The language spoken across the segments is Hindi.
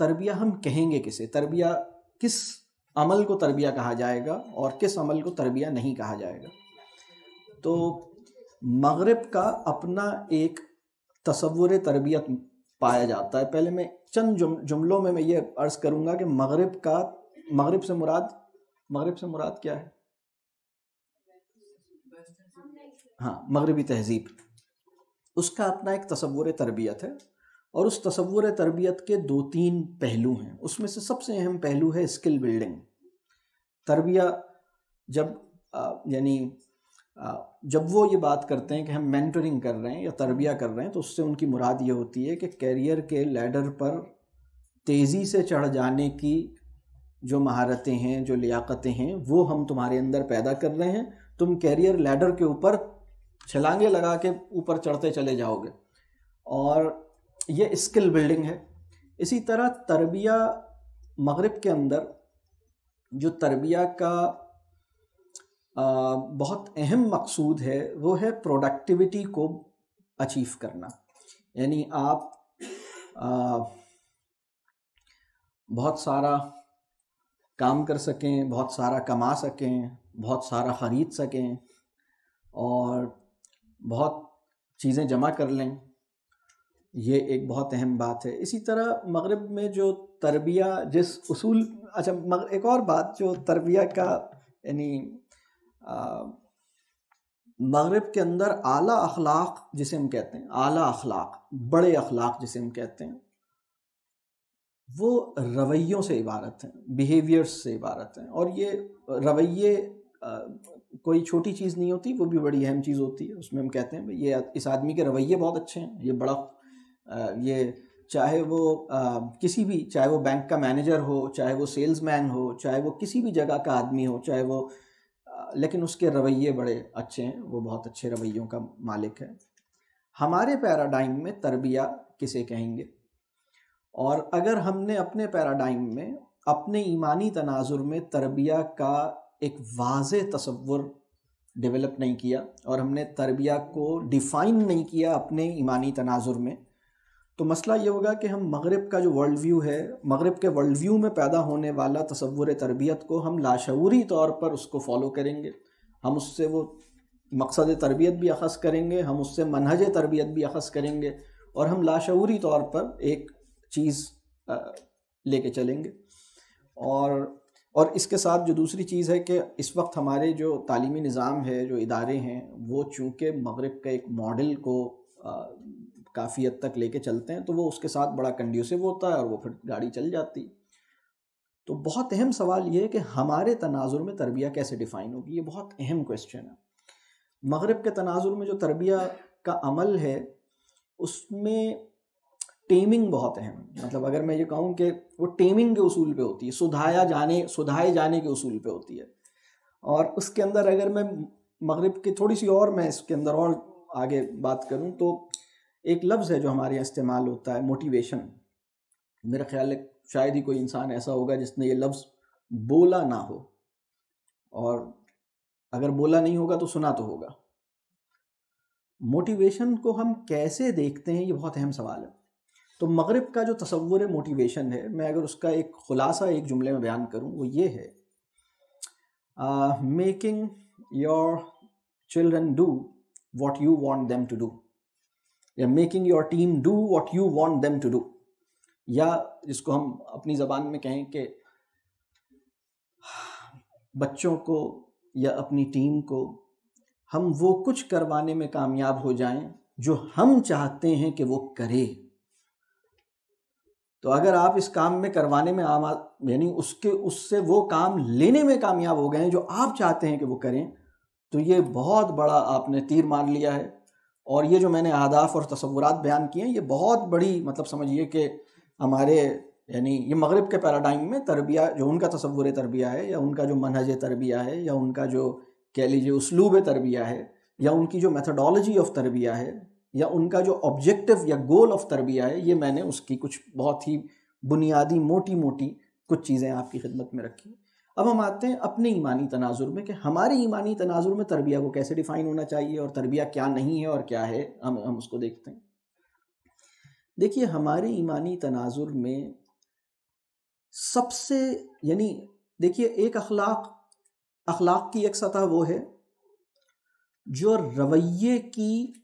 तरबिया हम कहेंगे किसे? तरबिया किस अमल को तरबिया कहा जाएगा और किस अमल को तरबिया नहीं कहा जाएगा? तो मगरब का अपना एक तस्वुर तरबियत पाया जाता है। पहले मैं चंद जुम, जुमलों में मैं ये अर्ज़ करूँगा कि मगरब का मगरब से मुराद मगरब से मुराद क्या है? हाँ मगरबी तहजीब। उसका अपना एक तस्वुर तरबियत है। और उस तस्वुर तरबियत के दो तीन पहलू हैं। उसमें से सबसे अहम पहलू है स्किल बिल्डिंग। तरबिया जब यानी जब वो ये बात करते हैं कि हम मेंटरिंग कर रहे हैं या तरबिया कर रहे हैं तो उससे उनकी मुराद ये होती है कि कैरियर के लैडर पर तेज़ी से चढ़ जाने की जो महारतें हैं, जो लियाकतें हैं, वो हम तुम्हारे अंदर पैदा कर रहे हैं। तुम कैरियर लैडर के ऊपर छलांगे लगा के ऊपर चढ़ते चले जाओगे। और ये स्किल बिल्डिंग है। इसी तरह तरबिया मगरब के अंदर जो तरबिया का आ, बहुत अहम मकसूद है वो है प्रोडक्टिविटी को अचीव करना। यानी आप आ, बहुत सारा काम कर सकें बहुत सारा कमा सकें बहुत सारा ख़रीद सकें और बहुत चीज़ें जमा कर लें। ये एक बहुत अहम बात है। इसी तरह मगरब में जो तरबिया, जिस उसूल अच्छा मगर एक और बात, जो तरबिया का, यानी मगरब के अंदर आला अखलाक जिसे हम कहते हैं, आला अखलाक, बड़े अखलाक जिसे हम कहते हैं, वो रवैयों से इबारत हैं बिहेवियर्स से इबारत हैं। और ये रवैये कोई छोटी चीज़ नहीं होती, वो भी बड़ी अहम चीज़ होती है। उसमें हम कहते हैं ये, इस आदमी के रवैये बहुत अच्छे हैं, ये बड़ा ये चाहे वो आ, किसी भी चाहे वो बैंक का मैनेजर हो चाहे वो सेल्समैन हो चाहे वो किसी भी जगह का आदमी हो चाहे वो आ, लेकिन उसके रवैये बड़े अच्छे हैं वो बहुत अच्छे रवैयों का मालिक है। हमारे पैराडाइम में तरबिया किसे कहेंगे? और अगर हमने अपने पैराडाइम में अपने ईमानी तनाजुर में तरबिया का एक वाज तस्वुर डेवलप नहीं किया और हमने तरबिया को डिफ़ाइन नहीं किया अपने ईमानी तनाजुर में तो मसला ये होगा कि हम मगरब का जो वर्ल्ड व्यू है, मगरब के वर्ल्ड व्यू में पैदा होने वाला तस्वुर तरबियत को हम लाशूरी तौर पर उसको फॉलो करेंगे। हम उससे वो मकसद तरबियत भी अखज़ करेंगे, हम उससे मनहज तरबियत भी अखज़ करेंगे और हम लाशूरी तौर पर एक चीज़ लेके चलेंगे। और और इसके साथ जो दूसरी चीज़ है कि इस वक्त हमारे जो तालीमी निज़ाम है, जो इदारे हैं, वो चूँकि मगरब के एक मॉडल को काफ़ी हद तक लेके चलते हैं तो वो उसके साथ बड़ा कंड्यूसिव होता है और वो फिर गाड़ी चल जाती। तो बहुत अहम सवाल ये है कि हमारे तनाजुर में तरबिया कैसे डिफ़ाइन होगी? ये बहुत अहम क्वेश्चन है। मगरब के तनाजुर में जो तरबिया का अमल है, उसमें टेमिंग बहुत अहम है। मतलब अगर मैं ये कहूँ कि वो टेमिंग के उसूल पे होती है, सुधाया जाने, सुधाए जाने के उसूल पे होती है। और उसके अंदर अगर मैं मगरब की थोड़ी सी और मैं इसके अंदर और आगे बात करूँ तो एक लफ्ज़ है जो हमारे यहाँ इस्तेमाल होता है मोटिवेशन मेरा ख्याल है, शायद ही कोई इंसान ऐसा होगा जिसने ये लफ्ज़ बोला ना हो। और अगर बोला नहीं होगा तो सुना तो होगा। मोटिवेशन को हम कैसे देखते हैं, ये बहुत अहम सवाल है। तो मगरब का जो तस्वुर मोटिवेशन है, मैं अगर उसका एक खुलासा एक जुमले में बयान करूँ, वो ये है making your children do what you want them to do या making your team do what you want them to do या जिसको हम अपनी ज़बान में कहें कि बच्चों को या अपनी टीम को हम वो कुछ करवाने में कामयाब हो जाएँ जो हम चाहते हैं कि वो करे। तो अगर आप इस काम में करवाने में आम, यानी उसके, उससे वो काम लेने में कामयाब हो गए हैं जो आप चाहते हैं कि वो करें तो ये बहुत बड़ा आपने तीर मार लिया है। और ये जो मैंने आदाफ और तस्वुरात बयान किए हैं, ये बहुत बड़ी मतलब समझिए कि हमारे, यानी ये मगरब के पैराडाइम में तरबिया, जो उनका तस्वुर तरबिया है, या उनका जो मनहज तरबिया है, या उनका जो कह लीजिए उसलूब तरबिया है, या उनकी जो मेथडोलॉजी ऑफ़ तरबिया है, या उनका जो ऑब्जेक्टिव या गोल ऑफ़ तरबिया है, ये मैंने उसकी कुछ बहुत ही बुनियादी मोटी मोटी कुछ चीज़ें आपकी खिदमत में रखी। अब हम आते हैं अपने ईमानी तनाजुर में कि हमारे ईमानी तनाजुर में तरबिया को कैसे डिफ़ाइन होना चाहिए और तरबिया क्या नहीं है और क्या है, हम हम उसको देखते हैं। देखिए, हमारे ईमानी तनाजुर में सबसे, यानी देखिए, एक अखलाक अखलाक की एक सतह वो है जो रवैये की,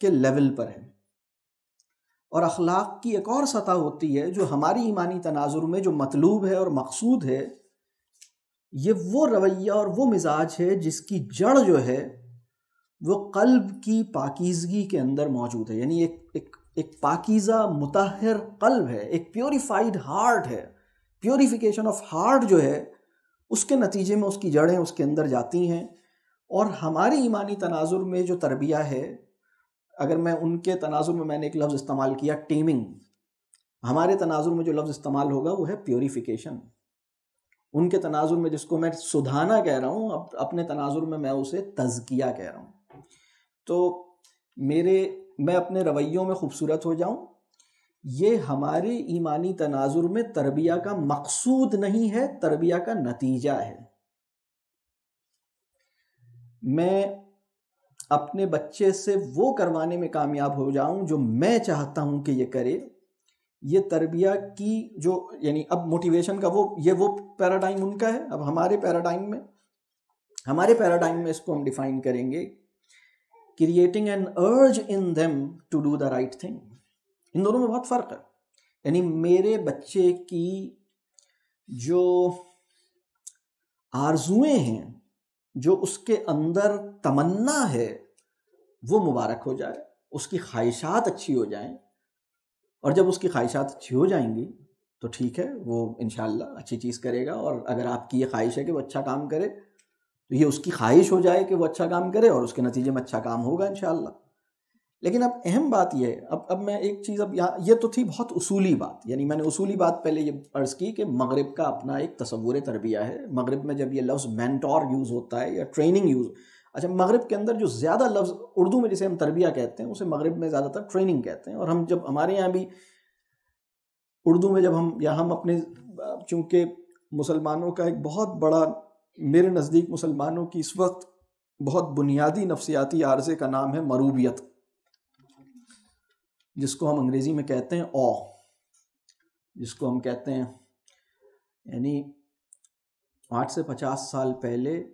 के लेवल पर है। और अखलाक की एक और सतह होती है जो हमारी ईमानी तनाजुर में जो मतलूब है और मकसूद है, ये वो रवैया और वो मिजाज है जिसकी जड़ जो है, वो कल्ब की पाकिजगी के अंदर मौजूद है। यानी एक एक एक पाकिज़ा मुताहर कल्ब है, एक प्योरीफाइड हार्ट है। प्योरीफिकेशन ऑफ़ हार्ट जो है, उसके नतीजे में उसकी जड़ें उसके अंदर जाती हैं और हमारी ईमानी तनाजुर में जो तरबिया है अगर मैं उनके तनाजुर में मैंने एक लफ्ज़ इस्तेमाल किया टेमिंग हमारे तनाजुर में जो लफ्ज़ इस्तेमाल होगा, वो है प्योरीफिकेशन उनके तनाजुर में जिसको मैं सुधाना कह रहा हूँ अब अपने तनाजुर में मैं उसे तजकिया कह रहा हूँ। तो मेरे, मैं अपने रवैयों में खूबसूरत हो जाऊँ, ये हमारे ईमानी तनाजुर में तरबिया का मकसूद नहीं है, तरबिया का नतीजा है। मैं अपने बच्चे से वो करवाने में कामयाब हो जाऊँ जो मैं चाहता हूँ कि ये करे। ये तरबिया की जो, यानी अब मोटिवेशन का वो, ये वो पैराडाइम उनका है। अब हमारे पैराडाइम में, हमारे पैराडाइम में इसको हम डिफाइन करेंगे। Creating an urge in them to do the right thing इन दोनों में बहुत फ़र्क है। यानी मेरे बच्चे की जो आरजुएँ हैं जो उसके अंदर तमन्ना है, वो मुबारक हो जाए, उसकी ख्वाहिशात अच्छी हो जाएँ, और जब उसकी ख्वाहिशात अच्छी हो जाएँगी तो ठीक है, वो इन अच्छी चीज़ करेगा, और अगर आपकी ये ख्वाहिश है कि वो अच्छा काम करे तो ये उसकी ख्वाहिश हो जाए कि वो अच्छा काम करे, और उसके नतीजे में अच्छा काम होगा इन लेकिन अब अहम बात यह है, अब अब मैं एक चीज़, अब यहाँ, ये तो थी बहुत उसूली बात। यानी मैंने उसूली बात पहले ये अर्ज़ की कि मगरब का अपना एक तस्वुर तरबिया है। मगरब में जब ये लफ्ज़ मैंटोर यूज़ होता है या ट्रेनिंग यूज़ अच्छा मगरब के अंदर जो ज़्यादा लफ्ज़ उर्दू में जिसे हम तरबिया कहते हैं, उसे मगरब में ज़्यादातर ट्रेनिंग कहते हैं। और हम जब हमारे यहाँ भी उर्दू में जब हम, या हम अपने, चूँकि मुसलमानों का एक बहुत बड़ा, मेरे नज़दीक मुसलमानों की इस वक्त बहुत बुनियादी नफसियाती आर्जे का नाम है मरूबियत। जिसको हम अंग्रेज़ी में कहते हैं ओ जिसको हम कहते हैं, यानी आठ से पचास साल पहले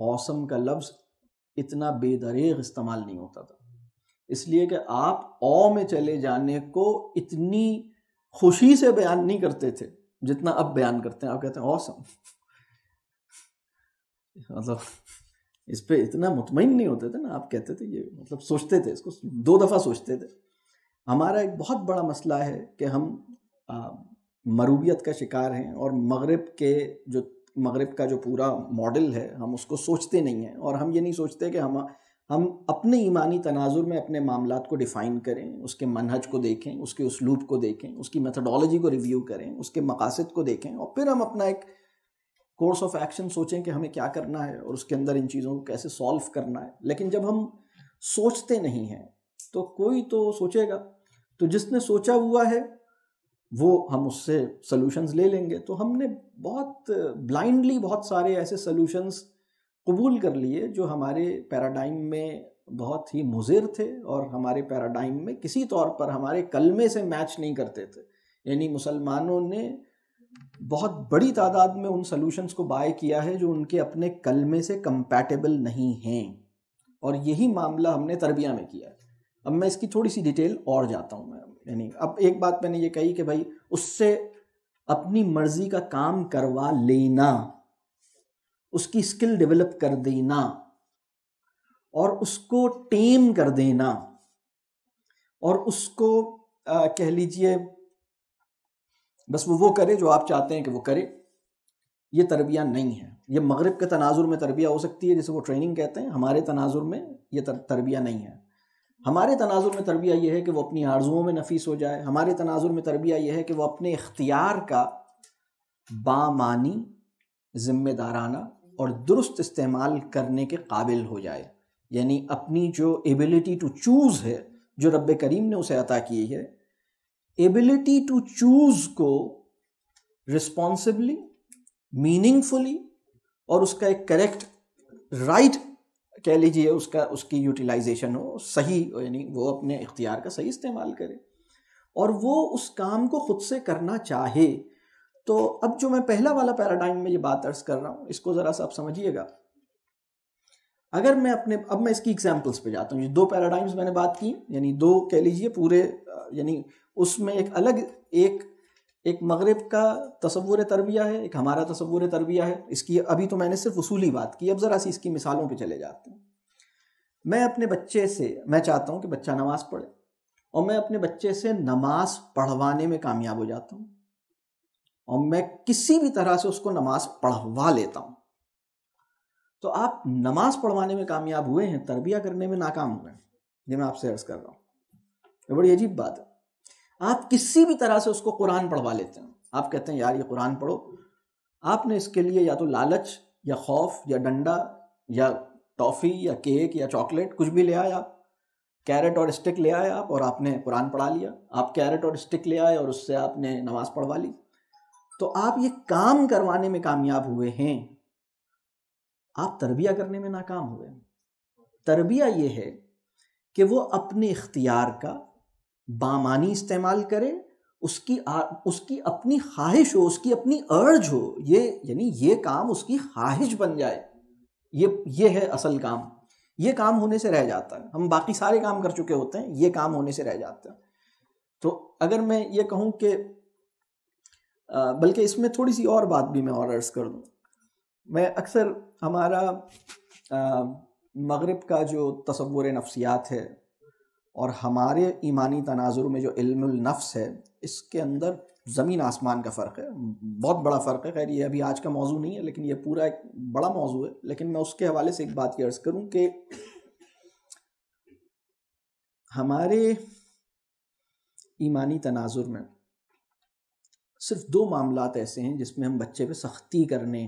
औसम का लफ्ज़ इतना बेदरेग इस्तेमाल नहीं होता था। इसलिए कि आप ओ में चले जाने को इतनी खुशी से बयान नहीं करते थे जितना अब बयान करते हैं। आप कहते हैं औसम। मतलब इस पर इतना मुतमिन नहीं होते थे ना, आप कहते थे ये मतलब सोचते थे इसको, दो दफ़ा सोचते थे। हमारा एक बहुत बड़ा मसला है कि हम मरूबियत का शिकार हैं और मगरब के जो, मगरब का जो पूरा मॉडल है, हम उसको सोचते नहीं हैं और हम ये नहीं सोचते कि हम हम अपने ईमानी तनाजुर में अपने मामला को डिफ़ाइन करें, उसके मनहज को देखें, उसके उसलूब को देखें, उसकी मेथडोलॉजी को रिव्यू करें, उसके मकासद को देखें और फिर हम अपना एक कोर्स ऑफ़ एक्शन सोचें कि हमें क्या करना है और उसके अंदर इन चीज़ों को कैसे सॉल्व करना है। लेकिन जब हम सोचते नहीं हैं तो कोई तो सोचेगा। तो जिसने सोचा हुआ है, वो हम उससे सॉल्यूशंस ले लेंगे। तो हमने बहुत ब्लाइंडली बहुत सारे ऐसे सॉल्यूशंस कबूल कर लिए, जो हमारे पैराडाइम में बहुत ही मुजिर थे और हमारे पैराडाइम में किसी तौर पर हमारे कलमे से मैच नहीं करते थे। यानी मुसलमानों ने बहुत बड़ी तादाद में उन सॉल्यूशंस को बाय किया है जो उनके अपने कलमे से कंपैटिबल नहीं हैं। और यही मामला हमने तरबिया में किया है। अब मैं इसकी थोड़ी सी डिटेल और जाता हूँ मैं यानी अब एक बात मैंने ये कही कि भाई उससे अपनी मर्ज़ी का काम करवा लेना उसकी स्किल डेवलप कर देना और उसको टेम कर देना और उसको आ, कह लीजिए बस वो वो करे जो आप चाहते हैं कि वो करे। ये तरबिया नहीं है। ये मगरब के तनाजुर में तरबिया हो सकती है जिसे वो ट्रेनिंग कहते हैं। हमारे तनाजुर में ये तर, तरबिया नहीं है। हमारे तनाजुर में तरबिया ये है कि वो अपनी आर्जुओं में नफीस हो जाए। हमारे तनाजुर में तरबिया ये है कि वो अपने इख्तियार का बामानी ज़िम्मेदाराना और दुरुस्त इस्तेमाल करने के काबिल हो जाए। यानी अपनी जो एबिलिटी टू चूज़ है जो रब करीम ने उसे अता की है एबिलिटी टू चूज़ को रिस्पॉन्सिबली मीनिंगफुली और उसका एक करेक्ट राइट कह लीजिए उसका, उसकी यूटिलाइजेशन हो, सही, यानी वो अपने इख्तियार का सही इस्तेमाल करे। और वो उस काम को खुद से करना चाहे तो अब जो मैं पहला वाला पैराडाइम में ये बात अर्ज़ कर रहा हूँ, इसको ज़रा सा आप समझिएगा। अगर मैं अपने, अब मैं इसकी एग्जाम्पल्स पे जाता हूँ, ये दो पैराडाइम्स मैंने बात की, यानी दो कह लीजिए पूरे, यानी उसमें एक अलग एक एक मगरब का तस्वुर तरबिया है, एक हमारा तस्वुर तरबिया है। इसकी अभी तो मैंने सिर्फ़ उसूली बात की, अब ज़रा सी इसकी मिसालों पे चले जाते हैं। मैं अपने बच्चे से, मैं चाहता हूँ कि बच्चा नमाज़ पढ़े, और मैं अपने बच्चे से नमाज़ पढ़वाने में कामयाब हो जाता हूँ, और मैं किसी भी तरह से उसको नमाज़ पढ़वा लेता हूँ। तो आप नमाज़ पढ़वाने में कामयाब हुए हैं, तरबिया करने में नाकाम हुए हैं, ये मैं आपसे अर्ज़ कर रहा हूँ। ये बड़ी अजीब बात है। आप किसी भी तरह से उसको कुरान पढ़वा लेते हैं। आप कहते हैं, यार, ये कुरान पढ़ो। आपने इसके लिए या तो लालच, या खौफ, या डंडा, या टॉफ़ी, या केक, या चॉकलेट, कुछ भी ले आए आप कैरेट और स्टिक ले आए आप और आपने कुरान पढ़ा लिया। आप कैरेट और स्टिक ले आए और उससे आपने नमाज़ पढ़वा ली। तो आप ये काम करवाने में कामयाब हुए हैं। आप तरबिया करने में नाकाम हुए तरबिया ये है कि वो अपने इख्तियार का बामानी इस्तेमाल करे उसकी आ, उसकी अपनी ख्वाहिश हो उसकी अपनी अर्ज़ हो ये यानी ये काम उसकी ख्वाहिश बन जाए। ये ये है असल काम। ये काम होने से रह जाता है। हम बाकी सारे काम कर चुके होते हैं ये काम होने से रह जाता है। तो अगर मैं ये कहूँ कि बल्कि इसमें थोड़ी सी और बात भी मैं और अर्ज़ कर दूँ। मैं अक्सर हमारा मगरब का जो तस्वुर नफ्सियात है और हमारे ईमानी तनाजुर में जो इल्मनफ्स है, इसके अंदर ज़मीन आसमान का फ़र्क है। बहुत बड़ा फ़र्क है। खैर, ये अभी आज का मौजू नहीं है, लेकिन ये पूरा एक बड़ा मौजू है। लेकिन मैं उसके हवाले से एक बात की अर्ज़ करूँ कि हमारे ईमानी तनाजुर में सिर्फ़ दो मामला ऐसे हैं जिसमें हम बच्चे पे सख्ती करने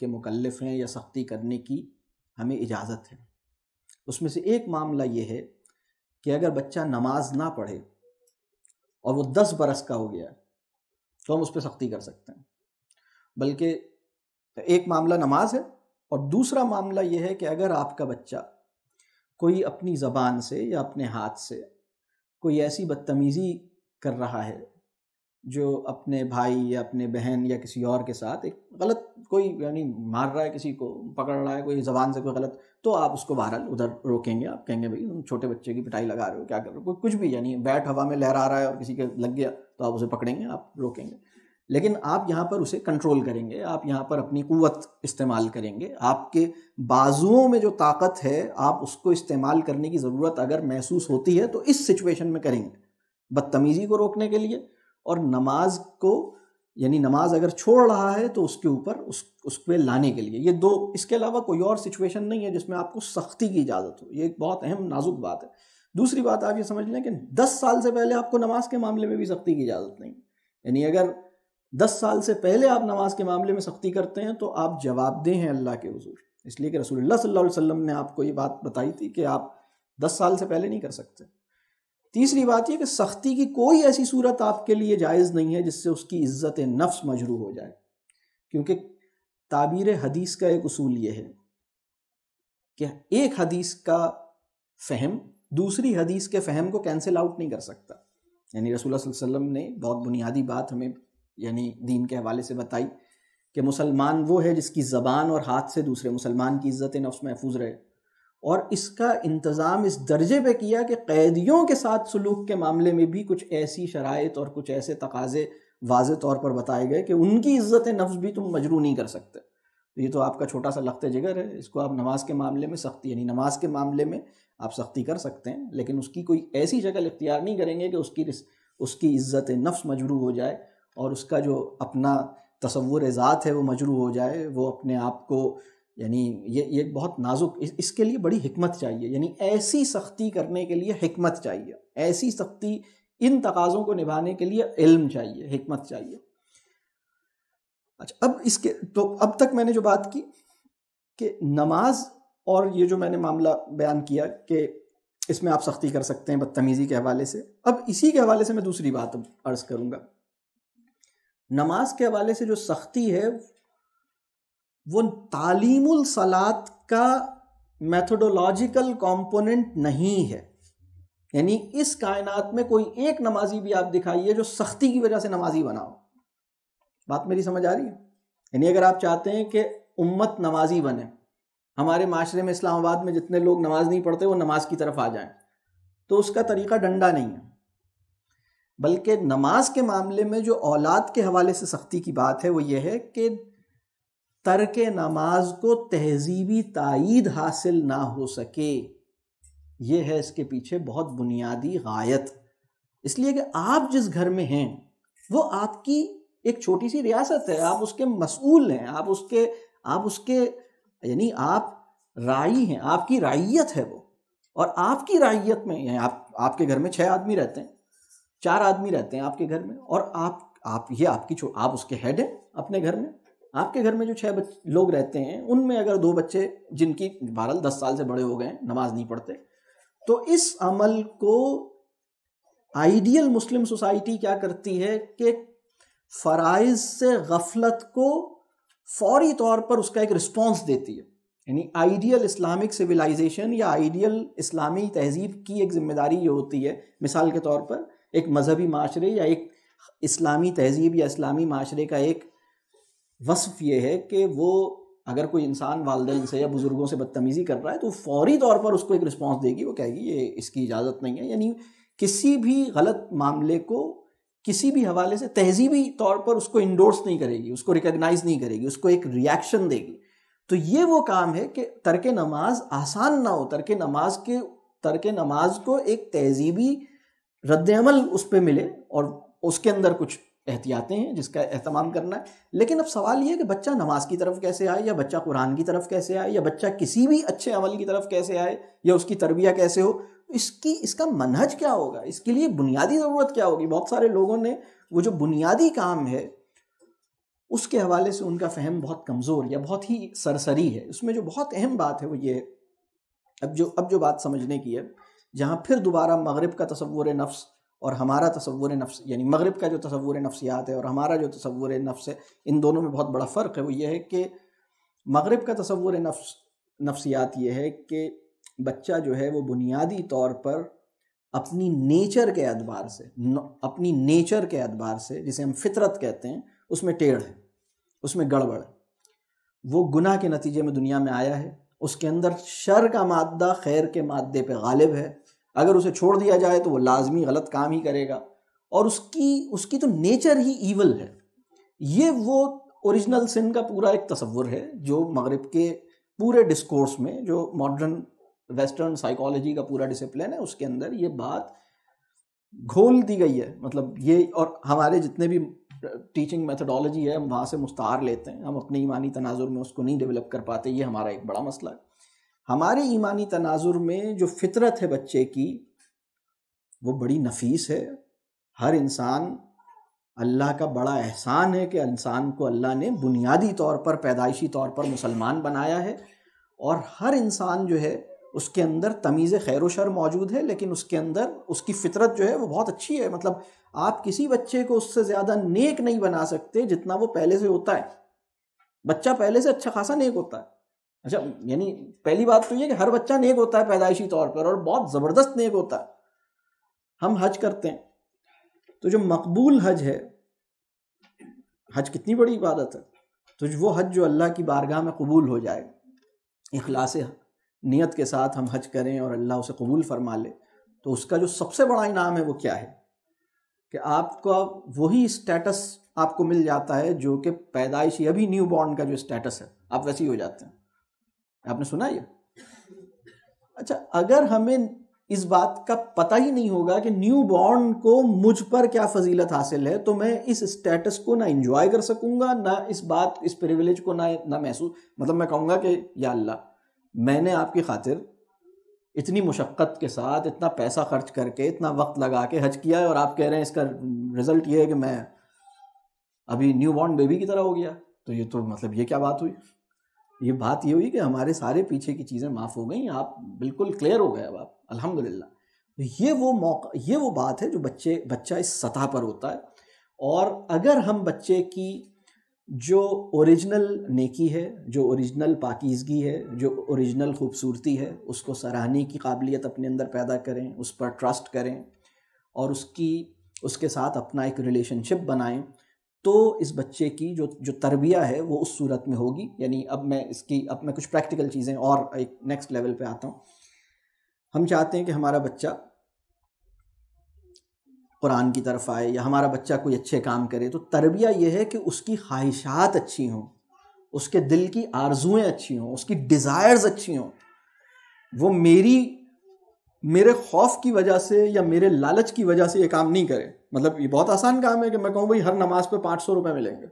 के मुकल्लफ़ हैं या सख्ती करने की हमें इजाज़त है। उसमें से एक मामला ये है कि अगर बच्चा नमाज़ ना पढ़े और वो दस बरस का हो गया तो हम उस पर सख्ती कर सकते हैं। बल्कि एक मामला नमाज़ है और दूसरा मामला यह है कि अगर आपका बच्चा कोई अपनी ज़बान से या अपने हाथ से कोई ऐसी बदतमीज़ी कर रहा है जो अपने भाई या अपने बहन या किसी और के साथ एक गलत कोई, यानी मार रहा है किसी को, पकड़ रहा है, कोई जबान से कोई गलत तो आप उसको बहरहाल उधर रोकेंगे। आप कहेंगे, भाई, तुम छोटे बच्चे की पिटाई लगा रहे हो, क्या कर रहे हो? कुछ भी, यानी बैट हवा में लहरा रहा है और किसी के लग गया तो आप उसे पकड़ेंगे, आप रोकेंगे। लेकिन आप यहाँ पर उसे कंट्रोल करेंगे, आप यहाँ पर अपनी कुत इस्तेमाल करेंगे। आपके बाजुओं में जो ताकत है, आप उसको इस्तेमाल करने की ज़रूरत अगर महसूस होती है तो इस सिचुएशन में करेंगे। बदतमीज़ी को रोकने के लिए और नमाज़ को, यानी नमाज़ अगर छोड़ रहा है तो उसके ऊपर, उस उस पर लाने के लिए। ये दो, इसके अलावा कोई और सिचुएशन नहीं है जिसमें आपको सख्ती की इजाज़त हो। ये एक बहुत अहम, नाजुक बात है। दूसरी बात, आप ये समझ लें कि दस साल से पहले आपको नमाज़ के मामले में भी सख्ती की इजाज़त नहीं यानी अगर दस साल से पहले आप नमाज़ के मामले में सख्ती करते हैं तो आप जवाबदेह हैं अल्लाह के हजूर। इसलिए कि रसूल सल्लल्लाहु अलैहि ने आपको ये बात बताई थी कि आप दस साल से पहले नहीं कर सकते। तीसरी बात यह कि सख्ती की कोई ऐसी सूरत आपके लिए जायज़ नहीं है जिससे उसकी इज़्ज़त नफ्स मजरू हो जाए। क्योंकि ताबीर हदीस का एक असूल यह है कि एक हदीस का फ़हम दूसरी हदीस के फ़हम को कैंसिल आउट नहीं कर सकता। यानी रसूल वसल्लम ने बहुत बुनियादी बात हमें, यानी दीन के हवाले से बताई कि मुसलमान वो है जिसकी ज़बान और हाथ से दूसरे मुसलमान की इज़्ज़त नफ्स महफूज रहे। और इसका इंतज़ाम इस दर्जे पे किया कि कैदियों के साथ सलूक के मामले में भी कुछ ऐसी शराइ और कुछ ऐसे तकाजे वाज तौर पर बताए गए कि उनकी इज़्ज़त नफ्स भी तुम मजरू नहीं कर सकते। तो ये तो आपका छोटा सा लख्त जिगर है। इसको आप नमाज़ के मामले में सख्ती, यानी नमाज़ के मामले में आप सख्ती कर सकते हैं, लेकिन उसकी कोई ऐसी शक्ल इख्तियार नहीं करेंगे कि उसकी उसकी इज़्ज़त नफ्स मजरू हो जाए और उसका जो अपना तस्वुर ज़ात है वो मजरू हो जाए, वो अपने आप को यानी ये ये बहुत नाजुक इस, इसके लिए बड़ी हमत चाहिए। यानी ऐसी सख्ती करने के लिए हमत चाहिए। ऐसी सख्ती इन तकाज़ों को निभाने के लिए इल्म चाहिए हिकमत चाहिए। अच्छा अब इसके तो अब तक मैंने जो बात की कि नमाज़ और ये जो मैंने मामला बयान किया कि इसमें आप सख्ती कर सकते हैं बदतमीज़ी के हवाले से। अब इसी के हवाले से मैं दूसरी बात अर्ज़ करूँगा। नमाज़ के हवाले से जो सख्ती है वो तालीमुल सलात का मेथोडोलॉजिकल कंपोनेंट नहीं है। यानी इस कायनात में कोई एक नमाजी भी आप दिखाइए जो सख्ती की वजह से नमाजी बनाओ बात मेरी समझ आ रही है? यानी अगर आप चाहते हैं कि उम्मत नमाजी बने, हमारे माशरे में इस्लामाबाद में जितने लोग नमाज़ नहीं पढ़ते, वो नमाज़ की तरफ़ आ जाएँ तो उसका तरीका डंडा नहीं है। बल्कि नमाज़ के मामले में जो औलाद के हवाले से सख्ती की बात है, वो ये है कि तर्क नमाज़ को तहजीबी तइद हासिल ना हो सके। ये है इसके पीछे बहुत बुनियादी गायत। इसलिए कि आप जिस घर में हैं, वो आपकी एक छोटी सी रियासत है। आप उसके मसूल हैं, आप उसके आप उसके, यानी आप राई हैं, आपकी राइयत है वो। और आपकी राइयत में आप, आपके घर में छः आदमी रहते हैं, चार आदमी रहते हैं आपके घर में, और आप आप, ये आपकी आप उसके हेड हैं अपने घर में। आपके घर में जो छह लोग रहते हैं, उनमें अगर दो बच्चे जिनकी बहरहाल दस साल से बड़े हो गए नमाज़ नहीं पढ़ते तो इस अमल को आइडियल मुस्लिम सोसाइटी क्या करती है कि फ़राइज से गफलत को फौरी तौर पर उसका एक रिस्पॉन्स देती है। यानी आइडियल इस्लामिक सिविलाइजेशन या आइडियल इस्लामी तहजीब की एक ज़िम्मेदारी ये होती है, मिसाल के तौर पर, एक मजहबी माशरे या एक इस्लामी तहजीब या इस्लामी माशरे का एक वसफ़ ये है कि वो अगर कोई इंसान वालदेन से या बुज़ुर्गों से बदतमीज़ी कर रहा है तो फौरी तौर पर उसको एक रिस्पॉन्स देगी, वो कहेगी, ये इसकी इजाज़त नहीं है। यानी किसी भी गलत मामले को किसी भी हवाले से तहजीबी तौर पर उसको इंडोर्स नहीं करेगी, उसको रिकग्नाइज नहीं करेगी, उसको एक रिएक्शन देगी। तो ये वो काम है कि तर्क नमाज़ आसान ना हो, तर्क नमाज़ के, तर्क नमाज़ को एक तहजीबी रद्दमल उस पर मिले और उसके अंदर कुछ एहतियातें हैं, जिसका अहतमाम करना है। लेकिन अब सवाल ये है कि बच्चा नमाज़ की तरफ़ कैसे आए, या बच्चा कुरान की तरफ़ कैसे आए, या बच्चा किसी भी अच्छे अमल की तरफ़ कैसे आए, या उसकी तरबिया कैसे हो, इसकी, इसका मनहज क्या होगा? इसके लिए बुनियादी ज़रूरत क्या होगी? बहुत सारे लोगों ने वो जो बुनियादी काम है, उसके हवाले से उनका फहम बहुत कमज़ोर या बहुत ही सरसरी है। उसमें जो बहुत अहम बात है वो ये है। अब जो अब जो बात समझने की है, जहाँ फिर दोबारा मगरब का तस्वुर नफ्स और हमारा तस्वुर नफ्स, यानी मगरब का जो तस्वूर नफ्सियात है और हमारा जो तस्वुर नफ्स है, इन दोनों में बहुत बड़ा फ़र्क है। वो ये है कि मगरब का तस्वुर नफ्स, नफ्सियात ये है कि बच्चा जो है वो बुनियादी तौर पर अपनी नेचर के अतबार से अपनी नेचर के अतबार से, जिसे हम फितरत कहते हैं, उसमें टेढ़ है, उसमें गड़बड़ है। वो गुनाह के नतीजे में दुनिया में आया है, उसके अंदर शर का मादा, खैर के मादे पे गालिब है अगर उसे छोड़ दिया जाए तो वो लाजमी गलत काम ही करेगा। और उसकी उसकी तो नेचर ही ईवल है। ये वो ओरिजिनल सिन का पूरा एक तस्वुर है, जो मगरब के पूरे डिस्कोर्स में, जो मॉडर्न वेस्टर्न साइकोलॉजी का पूरा डिसिप्लिन है, उसके अंदर ये बात घोल दी गई है। मतलब ये और हमारे जितने भी टीचिंग मेथडोलॉजी है, हम वहाँ से मुस्तार लेते हैं। हम अपने ईमानी तनाजुर में उसको नहीं डेवलप कर पाते, ये हमारा एक बड़ा मसला है। हमारे ईमानी तनाजुर में जो फितरत है बच्चे की, वो बड़ी नफीस है। हर इंसान अल्लाह का बड़ा एहसान है कि इंसान को अल्लाह ने बुनियादी तौर पर, पैदाइशी तौर पर मुसलमान बनाया है और हर इंसान जो है, उसके अंदर तमीज़ खैर शर मौजूद है, लेकिन उसके अंदर उसकी फितरत जो है, वो बहुत अच्छी है। मतलब आप किसी बच्चे को उससे ज़्यादा नेक नहीं बना सकते जितना वो पहले से होता है। बच्चा पहले से अच्छा खासा नेक होता है। अच्छा यानी पहली बात तो ये कि हर बच्चा नेक होता है पैदाइशी तौर पर और बहुत ज़बरदस्त नेक होता है। हम हज करते हैं। तो जो मकबूल हज है, हज कितनी बड़ी इबादत है। तो वो हज जो अल्लाह की बारगाह में कबूल हो जाए, इखलास नियत के साथ हम हज करें और अल्लाह उसे कबूल फरमा ले तो उसका जो सबसे बड़ा इनाम है वो क्या है? कि आपका वही स्टेटस आपको मिल जाता है जो कि पैदाइशी अभी न्यू बॉर्न का जो स्टेटस है, आप वैसे ही हो जाते हैं। आपने सुना ये? अच्छा अगर हमें इस बात का पता ही नहीं होगा कि न्यू बॉर्न को मुझ पर क्या फजीलत हासिल है तो मैं इस स्टेटस को ना इंजॉय कर सकूँगा, ना इस बात, इस प्रिविलेज को ना ना महसूस मतलब मैं कहूँगा कि या अल्लाह, मैंने आपकी खातिर इतनी मुशक्क़त के साथ इतना पैसा खर्च करके, इतना वक्त लगा के हज किया है और आप कह रहे हैं इसका रिज़ल्ट ये है कि मैं अभी न्यू बॉर्न बेबी की तरह हो गया तो ये तो मतलब ये क्या बात हुई? ये बात ये हुई कि हमारे सारे पीछे की चीज़ें माफ़ हो गई, आप बिल्कुल क्लियर हो गए अब आप, अल्हम्दुलिल्लाह। तो ये वो मौका, ये वो बात है जो बच्चे, बच्चा इस सतह पर होता है। और अगर हम बच्चे की जो ओरिजिनल नेकी है, जो ओरिजिनल पाकिजगी है, जो ओरिजिनल खूबसूरती है, उसको सराहने की काबिलियत अपने अंदर पैदा करें, उस पर ट्रस्ट करें और उसकी, उसके साथ अपना एक रिलेशनशिप बनाएँ तो इस बच्चे की जो जो तरबिया है वो उस सूरत में होगी। यानी अब मैं इसकी, अब मैं कुछ प्रैक्टिकल चीज़ें और एक नेक्स्ट लेवल पे आता हूँ। हम चाहते हैं कि हमारा बच्चा कुरान की तरफ़ आए या हमारा बच्चा कोई अच्छे काम करे। तो तरबिया ये है कि उसकी ख्वाहिशात अच्छी हों, उसके दिल की आरजुएँ अच्छी हों, उसकी डिज़ायर्स अच्छी हों। वो मेरी मेरे खौफ की वजह से या मेरे लालच की वजह से ये काम नहीं करे। मतलब ये बहुत आसान काम है कि मैं कहूँ, भाई, हर नमाज़ पे पाँच सौ रुपये मिलेंगे।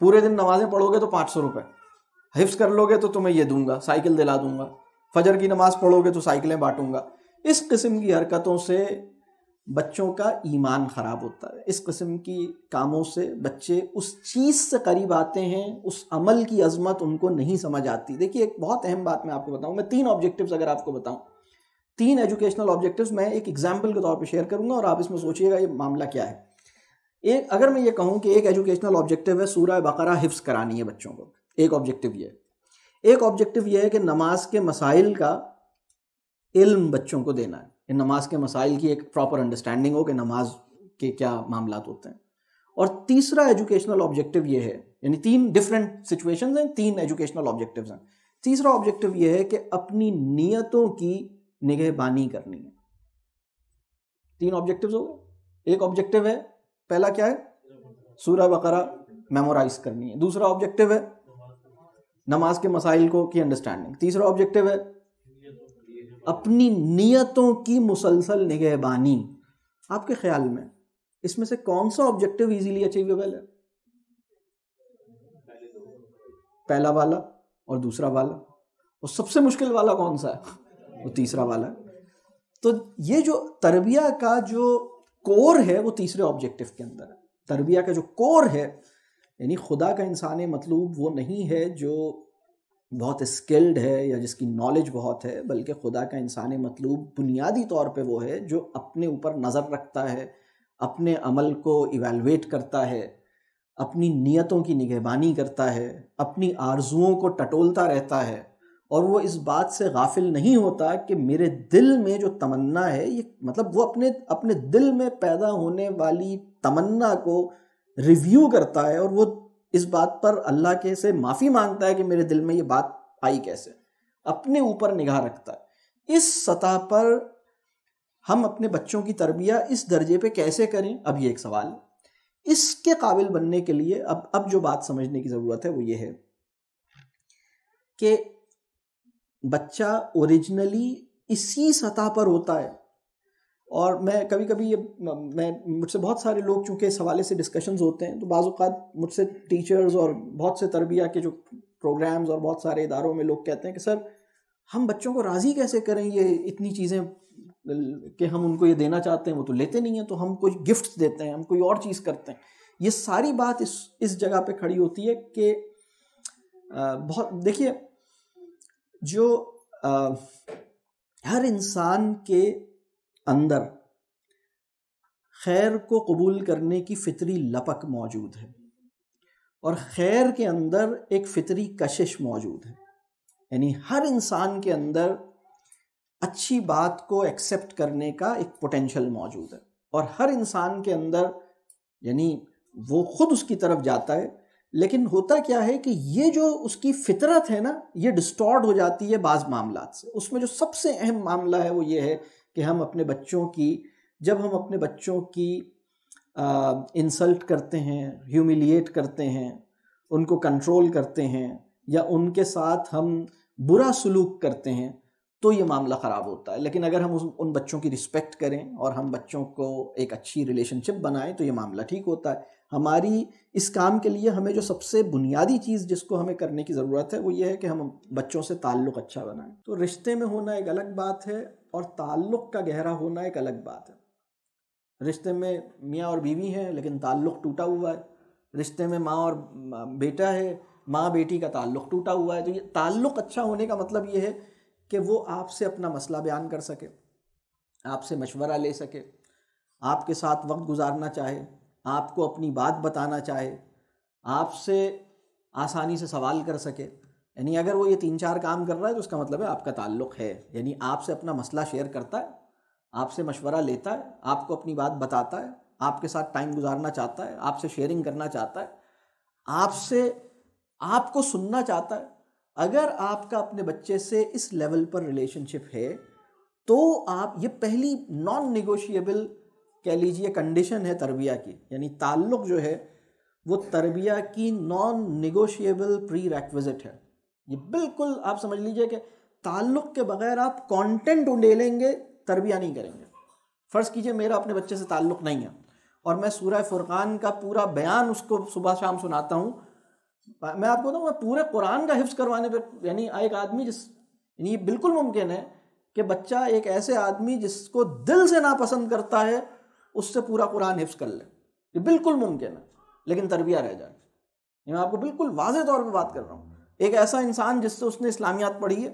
पूरे दिन नमाजें पढ़ोगे तो पाँच सौ रुपये हिफ्स कर लोगे तो तुम्हें ये दूँगा, साइकिल दिला दूँगा। फजर की नमाज़ पढ़ोगे तो साइकिलें बांटूँगा। इस किस्म की हरकतों से बच्चों का ईमान ख़राब होता है। इस किस्म की कामों से बच्चे उस चीज़ से करीब आते हैं, उस अमल की अजमत उनको नहीं समझ आती। देखिए, एक बहुत अहम बात मैं आपको बताऊँ। मैं तीन ऑब्जेक्टिव्स अगर आपको बताऊँ तीन एजुकेशनल ऑब्जेक्टिव्स मैं एक एग्ज़ाम्पल के तौर पर शेयर करूँगा और आप इसमें सोचिएगा ये मामला क्या है। एक, अगर मैं ये कहूँ कि एक एजुकेशनल ऑब्जेक्टिव है, सूरह बकरा हिफ्स करानी है बच्चों को। एक ऑब्जेक्टिव ये एक ऑब्जेक्टिव ये है कि नमाज़ के मसाइल का इल्म बच्चों को देना है। इन नमाज़ के मसाइल की एक प्रॉपर अंडरस्टैंडिंग हो कि नमाज़ के क्या मामला होते हैं। और तीसरा एजुकेशनल ऑब्जेक्टिव ये है, यानी तीन डिफरेंट सिचुएशंस हैं, तीन एजुकेशनल ऑब्जेक्टिव्स हैं। तीसरा ऑब्जेक्टिव ये है कि अपनी नीयतों की निगहबानी करनी है। तीन ऑब्जेक्टिव्स हो गए। एक ऑब्जेक्टिव है, पहला क्या है? सूरह बकरा मेमोराइज करनी है। दूसरा ऑब्जेक्टिव है, नमाज़ के मसाइल को की अंडरस्टैंडिंग तीसरा ऑब्जेक्टिव है, अपनी नियतों की मुसलसल निगहबानी आपके ख्याल में, इसमें से कौन सा ऑब्जेक्टिव इजीली अचीवेबल है? पहला वाला और दूसरा वाला। और सबसे मुश्किल वाला कौन सा है? वो तीसरा वाला। तो ये जो तरबिया का जो कोर है, वो तीसरे ऑब्जेक्टिव के अंदर है। तरबिया का जो कोर है, यानी खुदा का इंसान मतलूब वो नहीं है जो बहुत स्किल्ड है या जिसकी नॉलेज बहुत है, बल्कि खुदा का इंसान मतलूब बुनियादी तौर पे वो है जो अपने ऊपर नज़र रखता है, अपने अमल को इवेलुएट करता है, अपनी नीयतों की निगहबानी करता है, अपनी आरजुओं को टटोलता रहता है। और वो इस बात से गाफिल नहीं होता कि मेरे दिल में जो तमन्ना है, ये मतलब वो अपने अपने दिल में पैदा होने वाली तमन्ना को रिव्यू करता है और वो इस बात पर अल्लाह के से माफ़ी माँगता है कि मेरे दिल में ये बात आई कैसे। अपने ऊपर निगाह रखता है। इस सतह पर हम अपने बच्चों की तरबिया इस दर्जे पे कैसे करें? अब ये एक सवाल है। इसके काबिल बनने के लिए अब अब जो बात समझने की ज़रूरत है वो ये है कि बच्चा ओरिजिनली इसी सतह पर होता है। और मैं कभी कभी ये, मैं, मुझसे बहुत सारे लोग चूँकि इस हवाले से डिस्कशंस होते हैं तो बाज़ात मुझसे टीचर्स और बहुत से तरबिया के जो प्रोग्राम्स और बहुत सारे इदारों में लोग कहते हैं कि, सर, हम बच्चों को राज़ी कैसे करें ये इतनी चीज़ें, कि हम उनको ये देना चाहते हैं, वो तो लेते नहीं हैं तो हम कोई गिफ्ट देते हैं, हम कोई और चीज़ करते हैं। ये सारी बात इस इस जगह पे खड़ी होती है कि बहुत, देखिए जो आ, हर इंसान के अंदर खैर को कबूल करने की फितरी लपक मौजूद है और खैर के अंदर एक फितरी कशिश मौजूद है। यानी हर इंसान के अंदर अच्छी बात को एक्सेप्ट करने का एक पोटेंशियल मौजूद है और हर इंसान के अंदर यानी वो खुद उसकी तरफ़ जाता है लेकिन होता क्या है कि ये जो उसकी फितरत है ना, ये डिस्टॉर्ड हो जाती है बाज़ मामला से। उसमें जो सबसे अहम मामला है वो ये है कि हम अपने बच्चों की, जब हम अपने बच्चों की इंसल्ट करते हैं, ह्यूमिलिएट करते हैं, उनको कंट्रोल करते हैं, या उनके साथ हम बुरा सलूक करते हैं तो ये मामला ख़राब होता है। लेकिन अगर हम उस, उन बच्चों की रिस्पेक्ट करें और हम बच्चों को एक अच्छी रिलेशनशिप बनाएँ तो ये मामला ठीक होता है। हमारी इस काम के लिए हमें जो सबसे बुनियादी चीज़ जिसको हमें करने की ज़रूरत है, वो ये है कि हम बच्चों से ताल्लुक़ अच्छा बनाएँ। तो रिश्ते में होना एक अलग बात है और ताल्लुक़ का गहरा होना एक अलग बात है। रिश्ते में मियाँ और बीवी हैं, लेकिन ताल्लुक़ टूटा हुआ है। रिश्ते में माँ और बेटा है माँ बेटी का ताल्लुक़ टूटा हुआ है। तो ये ताल्लुक़ अच्छा होने का मतलब ये है कि वो आपसे अपना मसला बयान कर सके, आपसे मशवरा ले सके, आपके साथ वक्त गुजारना चाहे, आपको अपनी बात बताना चाहे, आपसे आसानी से सवाल कर सके। यानी अगर वो ये तीन चार काम कर रहा है तो उसका मतलब है आपका ताल्लुक़ है। यानी आपसे अपना मसला शेयर करता है, आपसे मशवरा लेता है, आपको अपनी बात बताता है, आपके साथ टाइम गुजारना चाहता है, आपसे शेयरिंग करना चाहता है, आपसे, आपको सुनना चाहता है अगर आपका अपने बच्चे से इस लेवल पर रिलेशनशिप है तो आप, ये पहली नॉन निगोशिएबल कह लीजिए कंडीशन है तरबिया की। यानी ताल्लुक़ जो है, वो तरबिया की नॉन निगोशिएबल प्री रेक्विजिट है। ये बिल्कुल आप समझ लीजिए कि ताल्लुक़ के बगैर आप कंटेंट उंडेलेंगे, तरबिया नहीं करेंगे। फ़र्ज़ कीजिए मेरा अपने बच्चे से ताल्लुक़ नहीं है, और मैं सूरह फ़ुरक़ान का पूरा बयान उसको सुबह शाम सुनाता हूँ मैं आपको बताऊँ, मैं पूरे कुरान का हिफ्ज़ करवाने पर यानी एक आदमी जिस, यानी ये बिल्कुल मुमकिन है कि बच्चा एक ऐसे आदमी जिसको दिल से नापसंद करता है, उससे पूरा कुरान हिफ्ज़ कर ले। ये बिल्कुल मुमकिन है, लेकिन तरबिया रह जाए। मैं आपको बिल्कुल वाज तौर पर बात कर रहा हूँ। एक ऐसा इंसान जिससे उसने इस्लामियात पढ़ी है,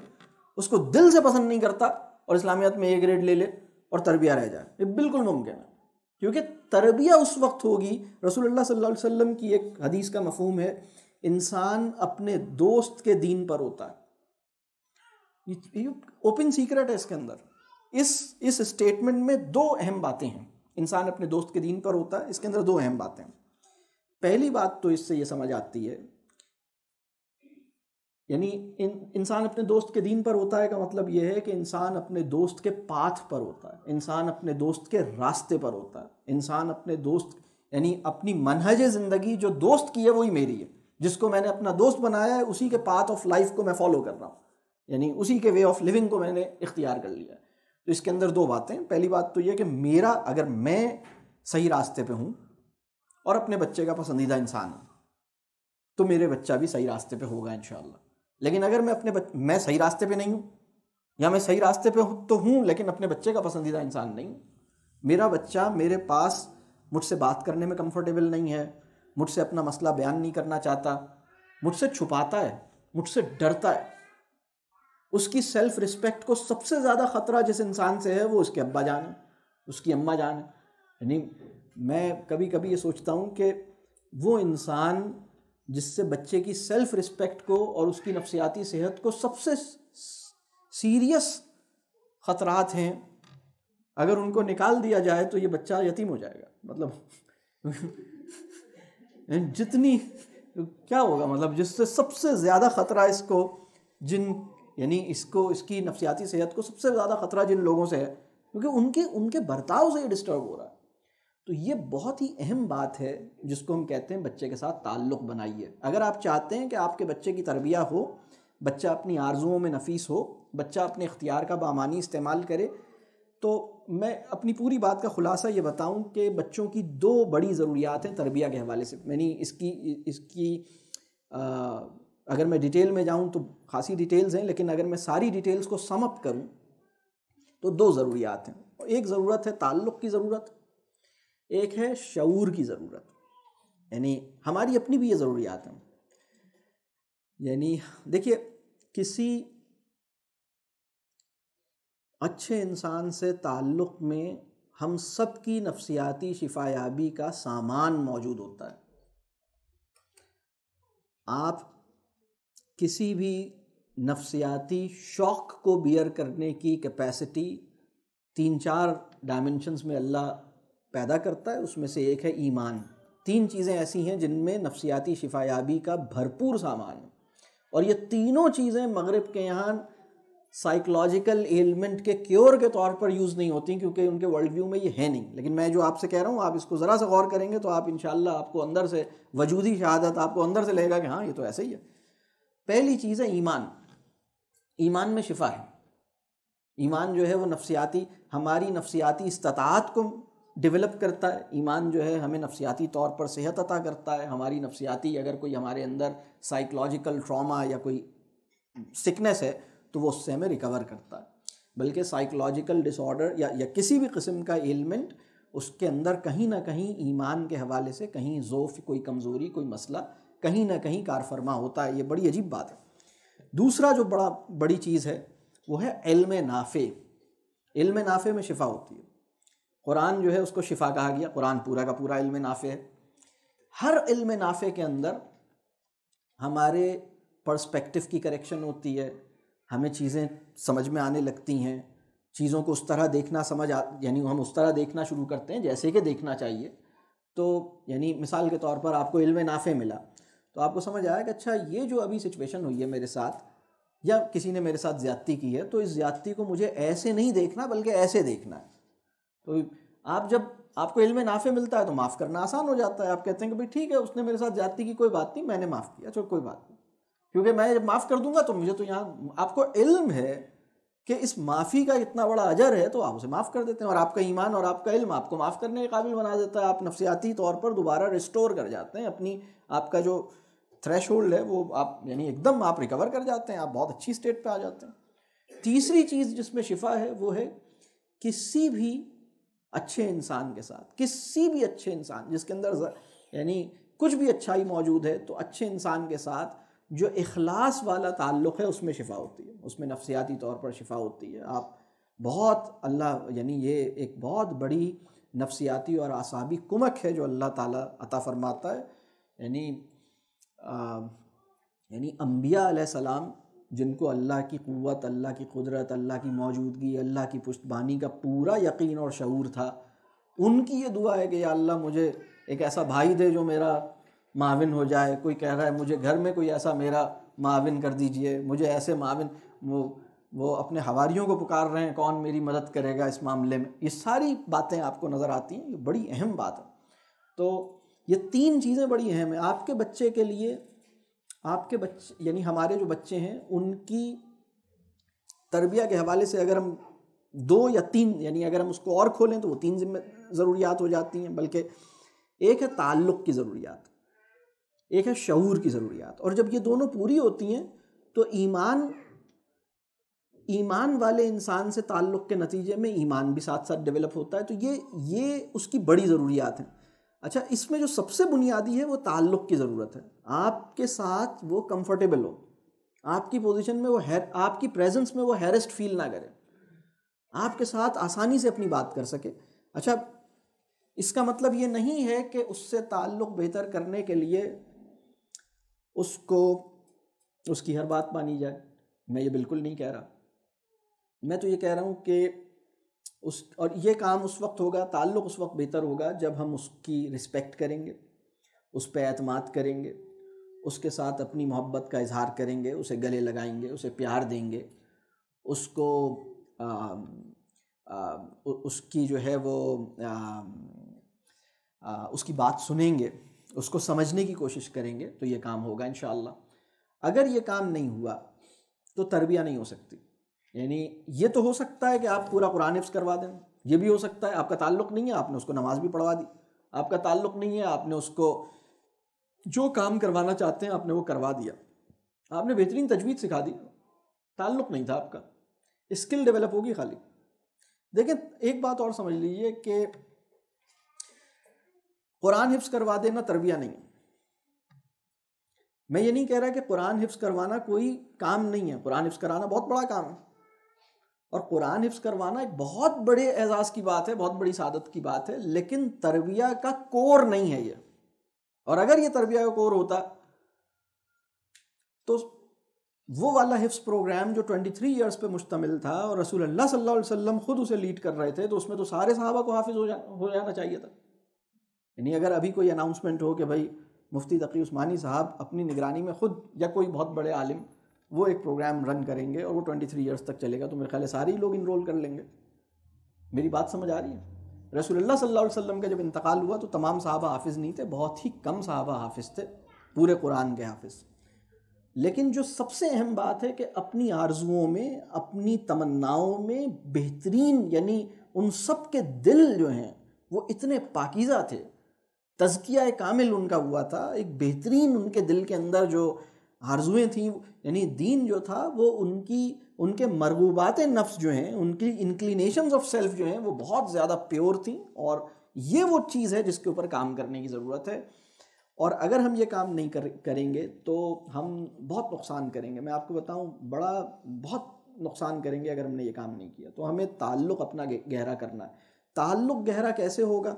उसको दिल से पसंद नहीं करता और इस्लामियात में ए ग्रेड ले ले और तरबिया रह जाए। ये बिल्कुल मुमकिन है, क्योंकि तरबिया उस वक्त होगी, रसूलुल्लाह सल्लल्लाहु अलैहि वसल्लम की एक हदीस का मफहूम है इंसान अपने दोस्त के दीन पर होता है। ओपन सीक्रेट है इसके अंदर। इस इस स्टेटमेंट में दो अहम बातें हैं। इंसान अपने दोस्त के दीन पर होता है, इसके अंदर दो अहम बातें हैं। पहली बात तो इससे ये समझ आती है, यानी इन, इंसान अपने दोस्त के दीन पर होता है का मतलब यह है कि इंसान अपने दोस्त के पाथ पर होता है। इंसान अपने दोस्त के रास्ते पर होता है। इंसान अपने दोस्त, यानी अपनी मनहज ज़िंदगी जो दोस्त की है, वही मेरी है। जिसको मैंने अपना दोस्त बनाया है, उसी के पाथ ऑफ़ लाइफ को मैं फॉलो कर रहा हूँ। यानी उसी के वे ऑफ़ लिविंग को मैंने इख्तियार कर लिया है। तो इसके अंदर दो बातें पहली बात तो यह कि मेरा, अगर मैं सही रास्ते पे हूँ और अपने बच्चे का पसंदीदा इंसान हूँ तो मेरे बच्चा भी सही रास्ते पे होगा इन लेकिन अगर मैं अपने बच... मैं सही रास्ते पे नहीं हूँ, या मैं सही रास्ते पे तो हूँ, लेकिन अपने बच्चे का पसंदीदा इंसान नहीं मेरा बच्चा मेरे पास मुझसे बात करने में कंफर्टेबल नहीं है मुझसे अपना मसला बयान नहीं करना चाहता, मुझसे छुपाता है, मुझसे डरता है। उसकी सेल्फ रिस्पेक्ट को सबसे ज़्यादा ख़तरा जिस इंसान से है, वो उसके अब्बा जान है, उसकी अम्मा जान है। यानी मैं कभी कभी ये सोचता हूँ कि वो इंसान जिससे बच्चे की सेल्फ रिस्पेक्ट को और उसकी नफसियाती सेहत को सबसे सीरियस ख़तरात हैं। अगर उनको निकाल दिया जाए तो ये बच्चा यतीम हो जाएगा। मतलब जितनी, क्या होगा मतलब जिससे सबसे ज़्यादा ख़तरा इसको, जिन, यानी इसको, इसकी नफसियाती सेहत को सबसे ज़्यादा ख़तरा जिन लोगों से है, क्योंकि उनके उनके बर्ताव से ये डिस्टर्ब हो रहा है। तो ये बहुत ही अहम बात है, जिसको हम कहते हैं बच्चे के साथ ताल्लुक़ बनाइए। अगर आप चाहते हैं कि आपके बच्चे की तरबिया हो, बच्चा अपनी आर्जुओं में नफीस हो, बच्चा अपने इख्तियार का बामानी इस्तेमाल करे तो मैं अपनी पूरी बात का ख़ुलासा ये बताऊँ कि बच्चों की दो बड़ी ज़रूरियात हैं तरबिया के हवाले से। मैंने इसकी इसकी आ, अगर मैं डिटेल में जाऊँ तो खासी डिटेल्स हैं लेकिन अगर मैं सारी डिटेल्स को समअप करूँ तो दो ज़रूरियात हैं। एक ज़रूरत है ताल्लुक़ की ज़रूरत एक है शूर की ज़रूरत। यानी हमारी अपनी भी ये ज़रूरियात हैं। यानी देखिए किसी अच्छे इंसान से ताल्लुक़ में हम सब की नफसियाती शिफायाबी का सामान मौजूद होता है। आप किसी भी नफसियाती शौक़ को बियर करने की कैपेसिटी तीन चार डायमेंशंस में अल्लाह पैदा करता है, उसमें से एक है ईमान। तीन चीज़ें ऐसी हैं जिनमें नफसियाती शिफायाबी का भरपूर सामान है। और ये तीनों चीज़ें मगरब के यहाँ साइकोलॉजिकल एलिमेंट के क्योर के तौर पर यूज़ नहीं होती, क्योंकि उनके वर्ल्ड व्यू में ये है नहीं। लेकिन मैं जो आपसे कह रहा हूँ, आप इसको ज़रा सा गौर करेंगे तो आप इन आपको अंदर से वजूदी शहादत आपको अंदर से लगेगा कि हाँ ये तो ऐसे ही है। पहली चीज़ है ईमान। ईमान में शिफा है। ईमान जो है वो नफसियाती, हमारी नफसियाती इस्तात को डेवलप करता है। ईमान जो है हमें नफसियाती तौर पर सेहत अता करता है। हमारी नफसियाती अगर कोई हमारे अंदर साइकोलॉजिकल ट्रॉमा या कोई सिकनेस है तो वो उससे हमें रिकवर करता है। बल्कि साइकोलॉजिकल डिसऑर्डर या या किसी भी किस्म का एलिमेंट उसके अंदर कहीं ना कहीं ईमान के हवाले से कहीं ज़ोफ़, कोई कमज़ोरी, कोई मसला कहीं ना कहीं कारफरमा होता है। ये बड़ी अजीब बात है। दूसरा जो बड़ा, बड़ी चीज़ है, वो है इल्म नाफ़े। इल्म नाफ़े में शिफा होती है। कुरान जो है उसको शिफा कहा गया। कुरान पूरा का पूरा इल्म नाफ़े है। हर इल्म नाफे के अंदर हमारे पर्सपेक्टिव की करेक्शन होती है। हमें चीज़ें समझ में आने लगती हैं। चीज़ों को उस तरह देखना समझ आ, यानी हम उस तरह देखना शुरू करते हैं जैसे कि देखना चाहिए। तो यानी मिसाल के तौर पर आपको इल्म नाफे मिला तो आपको समझ आया कि अच्छा ये जो अभी सिचुएशन हुई है मेरे साथ, या किसी ने मेरे साथ ज़्यादती की है तो इस ज़्यादती को मुझे ऐसे नहीं देखना बल्कि ऐसे देखना है। तो आप जब, आपको इल्म नाफे मिलता है तो माफ़ करना आसान हो जाता है। आप कहते हैं कि भाई ठीक है, उसने मेरे साथ ज़्यादती की, कोई बात नहीं, मैंने माफ़ किया, चलो कोई बात नहीं। क्योंकि मैं जब माफ़ कर दूँगा तो मुझे तो यहाँ आपको इल्म है कि इस माफ़ी का इतना बड़ा अजर है तो आप उसे माफ़ कर देते हैं। और आपका ईमान और आपका इल्म आपको माफ़ करने के काबिल बना देता है। आप नफसियाती तौर पर दोबारा रिस्टोर कर जाते हैं। अपनी, आपका जो थ्रेश होल्ड है, वो आप, यानी एकदम आप रिकवर कर जाते हैं। आप बहुत अच्छी स्टेट पर आ जाते हैं। तीसरी चीज़ जिसमें शिफा है, वो है किसी भी अच्छे इंसान के साथ, किसी भी अच्छे इंसान जिसके अंदर यानी कुछ भी अच्छाई मौजूद है तो अच्छे इंसान के साथ जो इखलास वाला ताल्लुक़ है, उसमें शिफा होती है। उसमें नफसियाती तौर पर शिफा होती है। आप बहुत अल्लाह, यानी ये एक बहुत बड़ी नफसियाती और आसाबी कुमक है जो अल्लाह ताला अता फरमाता है। यानी यानी अम्बिया सलाम, जिनको अल्लाह की क़ुव्वत अल्लाह की कुदरत, अल्लाह की मौजूदगी, अल्लाह की पुश्तबानी का पूरा यकीन और शूर था, उनकी ये दुआ है कि या अल्लाह मुझे एक ऐसा भाई दे जो मेरा माविन हो जाए, कोई कह रहा है, मुझे घर में कोई ऐसा मेरा माविन कर दीजिए, मुझे ऐसे माविन, वो वो अपने हवारियों को पुकार रहे हैं, कौन मेरी मदद करेगा इस मामले में? ये सारी बातें आपको नज़र आती हैं, ये बड़ी अहम बात है। तो ये तीन चीज़ें बड़ी अहम हैं। आपके बच्चे के लिए, आपके बच्चे, यानी हमारे जो बच्चे हैं, उनकी तरबिया के हवाले से अगर हम दो या तीन, यानी अगर हम उसको और खोलें तो वो तीन ज़रूरियात हो जाती हैं, बल्कि एक है ताल्लुक़ की ज़रूरियात। एक है शूर की ज़रूरियात। और जब ये दोनों पूरी होती हैं तो ईमान ईमान वाले इंसान से ताल्लुक़ के नतीजे में ईमान भी साथ साथ डेवलप होता है तो ये ये उसकी बड़ी ज़रूरियात हैं। अच्छा इसमें जो सबसे बुनियादी है, वो ताल्लुक़ की ज़रूरत है। आपके साथ वो कंफर्टेबल हो। आपकी पोजीशन में वो है, आपकी प्रेजेंस में वो हैरेस्ट फील ना करे। आपके साथ आसानी से अपनी बात कर सके। अच्छा इसका मतलब ये नहीं है कि उससे ताल्लुक़ बेहतर करने के लिए उसको उसकी हर बात मानी जाए। मैं ये बिल्कुल नहीं कह रहा। मैं तो ये कह रहा हूँ कि उस और ये काम उस वक्त होगा ताल्लुक़ उस वक्त बेहतर होगा जब हम उसकी रिस्पेक्ट करेंगे उस पर अतमाद करेंगे उसके साथ अपनी मोहब्बत का इजहार करेंगे उसे गले लगाएँगे उसे प्यार देंगे उसको आ, आ, उसकी जो है वो आ, आ, उसकी बात सुनेंगे। उसको समझने की कोशिश करेंगे तो ये काम होगा इन अगर ये काम नहीं हुआ तो तरबिया नहीं हो सकती। यानी ये तो हो सकता है कि आप पूरा कुरान हिफ्स करवा दें। ये भी हो सकता है, आपका ताल्लुक़ नहीं है, आपने उसको नमाज़ भी पढ़वा दी। आपका ताल्लुक़ नहीं है, आपने उसको जो काम करवाना चाहते हैं, आपने वो करवा दिया। आपने बेहतरीन तजवीज़ सिखा दी। ताल्लुक़ नहीं था आपका। स्किल डेवलप होगी खाली। देखें, एक बात और समझ लीजिए कि कुरान हिफ्स करवा देना तरबिया नहीं है। मैं ये नहीं कह रहा कि कुरान हिफ्स करवाना कोई काम नहीं है। कुरान हिफ्स कराना बहुत बड़ा काम है। और कुरान हिफ्स करवाना एक बहुत बड़े एजाज़ की बात है, बहुत बड़ी सादत की बात है, लेकिन तरबिया का कोर नहीं है ये। और अगर ये तरबिया का कोर होता तो वो वाला हिफ्स प्रोग्राम जो 23 इयर्स पे मुश्तमिल था और रसूल अल्लाह सल्लल्लाहु अलैहि वसल्लम खुद उसे लीड कर रहे थे तो उसमें तो सारे साहबा को हाफिज हो जा, हो जाना चाहिए था। यानी अगर अभी कोई अनाउंसमेंट हो कि भाई मुफ्ती तकी उस्मानी साहब अपनी निगरानी में खुद या कोई बहुत बड़े आलिम, वो एक प्रोग्राम रन करेंगे और वो ट्वेंटी थ्री ईयर्स तक चलेगा तो मेरे ख्याल सारे ही लोग इनरोल कर लेंगे। मेरी बात समझ आ रही है? रसूलुल्लाह सल्लल्लाहु अलैहि वसल्लम का जब इंतकाल हुआ तो तमाम साहबा हाफिज़ नहीं थे, बहुत ही कम साहबा हाफिज़ थे, पूरे कुरान के हाफिज़। लेकिन जो सबसे अहम बात है कि अपनी आरजुओं में, अपनी तमन्नाओं में बेहतरीन, यानी उन सब के दिल जो हैं, वो इतने पाकिज़ा थे तजकिया कामिल उनका हुआ था, एक बेहतरीन उनके दिल के अंदर जो आरजुएँ थीं, यानी दीन जो था, वो उनकी, उनके मरगूबात नफ्स जो हैं, उनकी इंक्लिनेशन ऑफ़ सेल्फ जो हैं, वो बहुत ज़्यादा प्योर थी और ये वो चीज़ है जिसके ऊपर काम करने की ज़रूरत है। और अगर हम ये काम नहीं कर, करेंगे तो हम बहुत नुकसान करेंगे। मैं आपको बताऊँ, बड़ा, बहुत नुकसान करेंगे अगर हमने ये काम नहीं किया। तो हमें ताल्लुक़ अपना गहरा करना है। ताल्लुक़ गहरा कैसे होगा?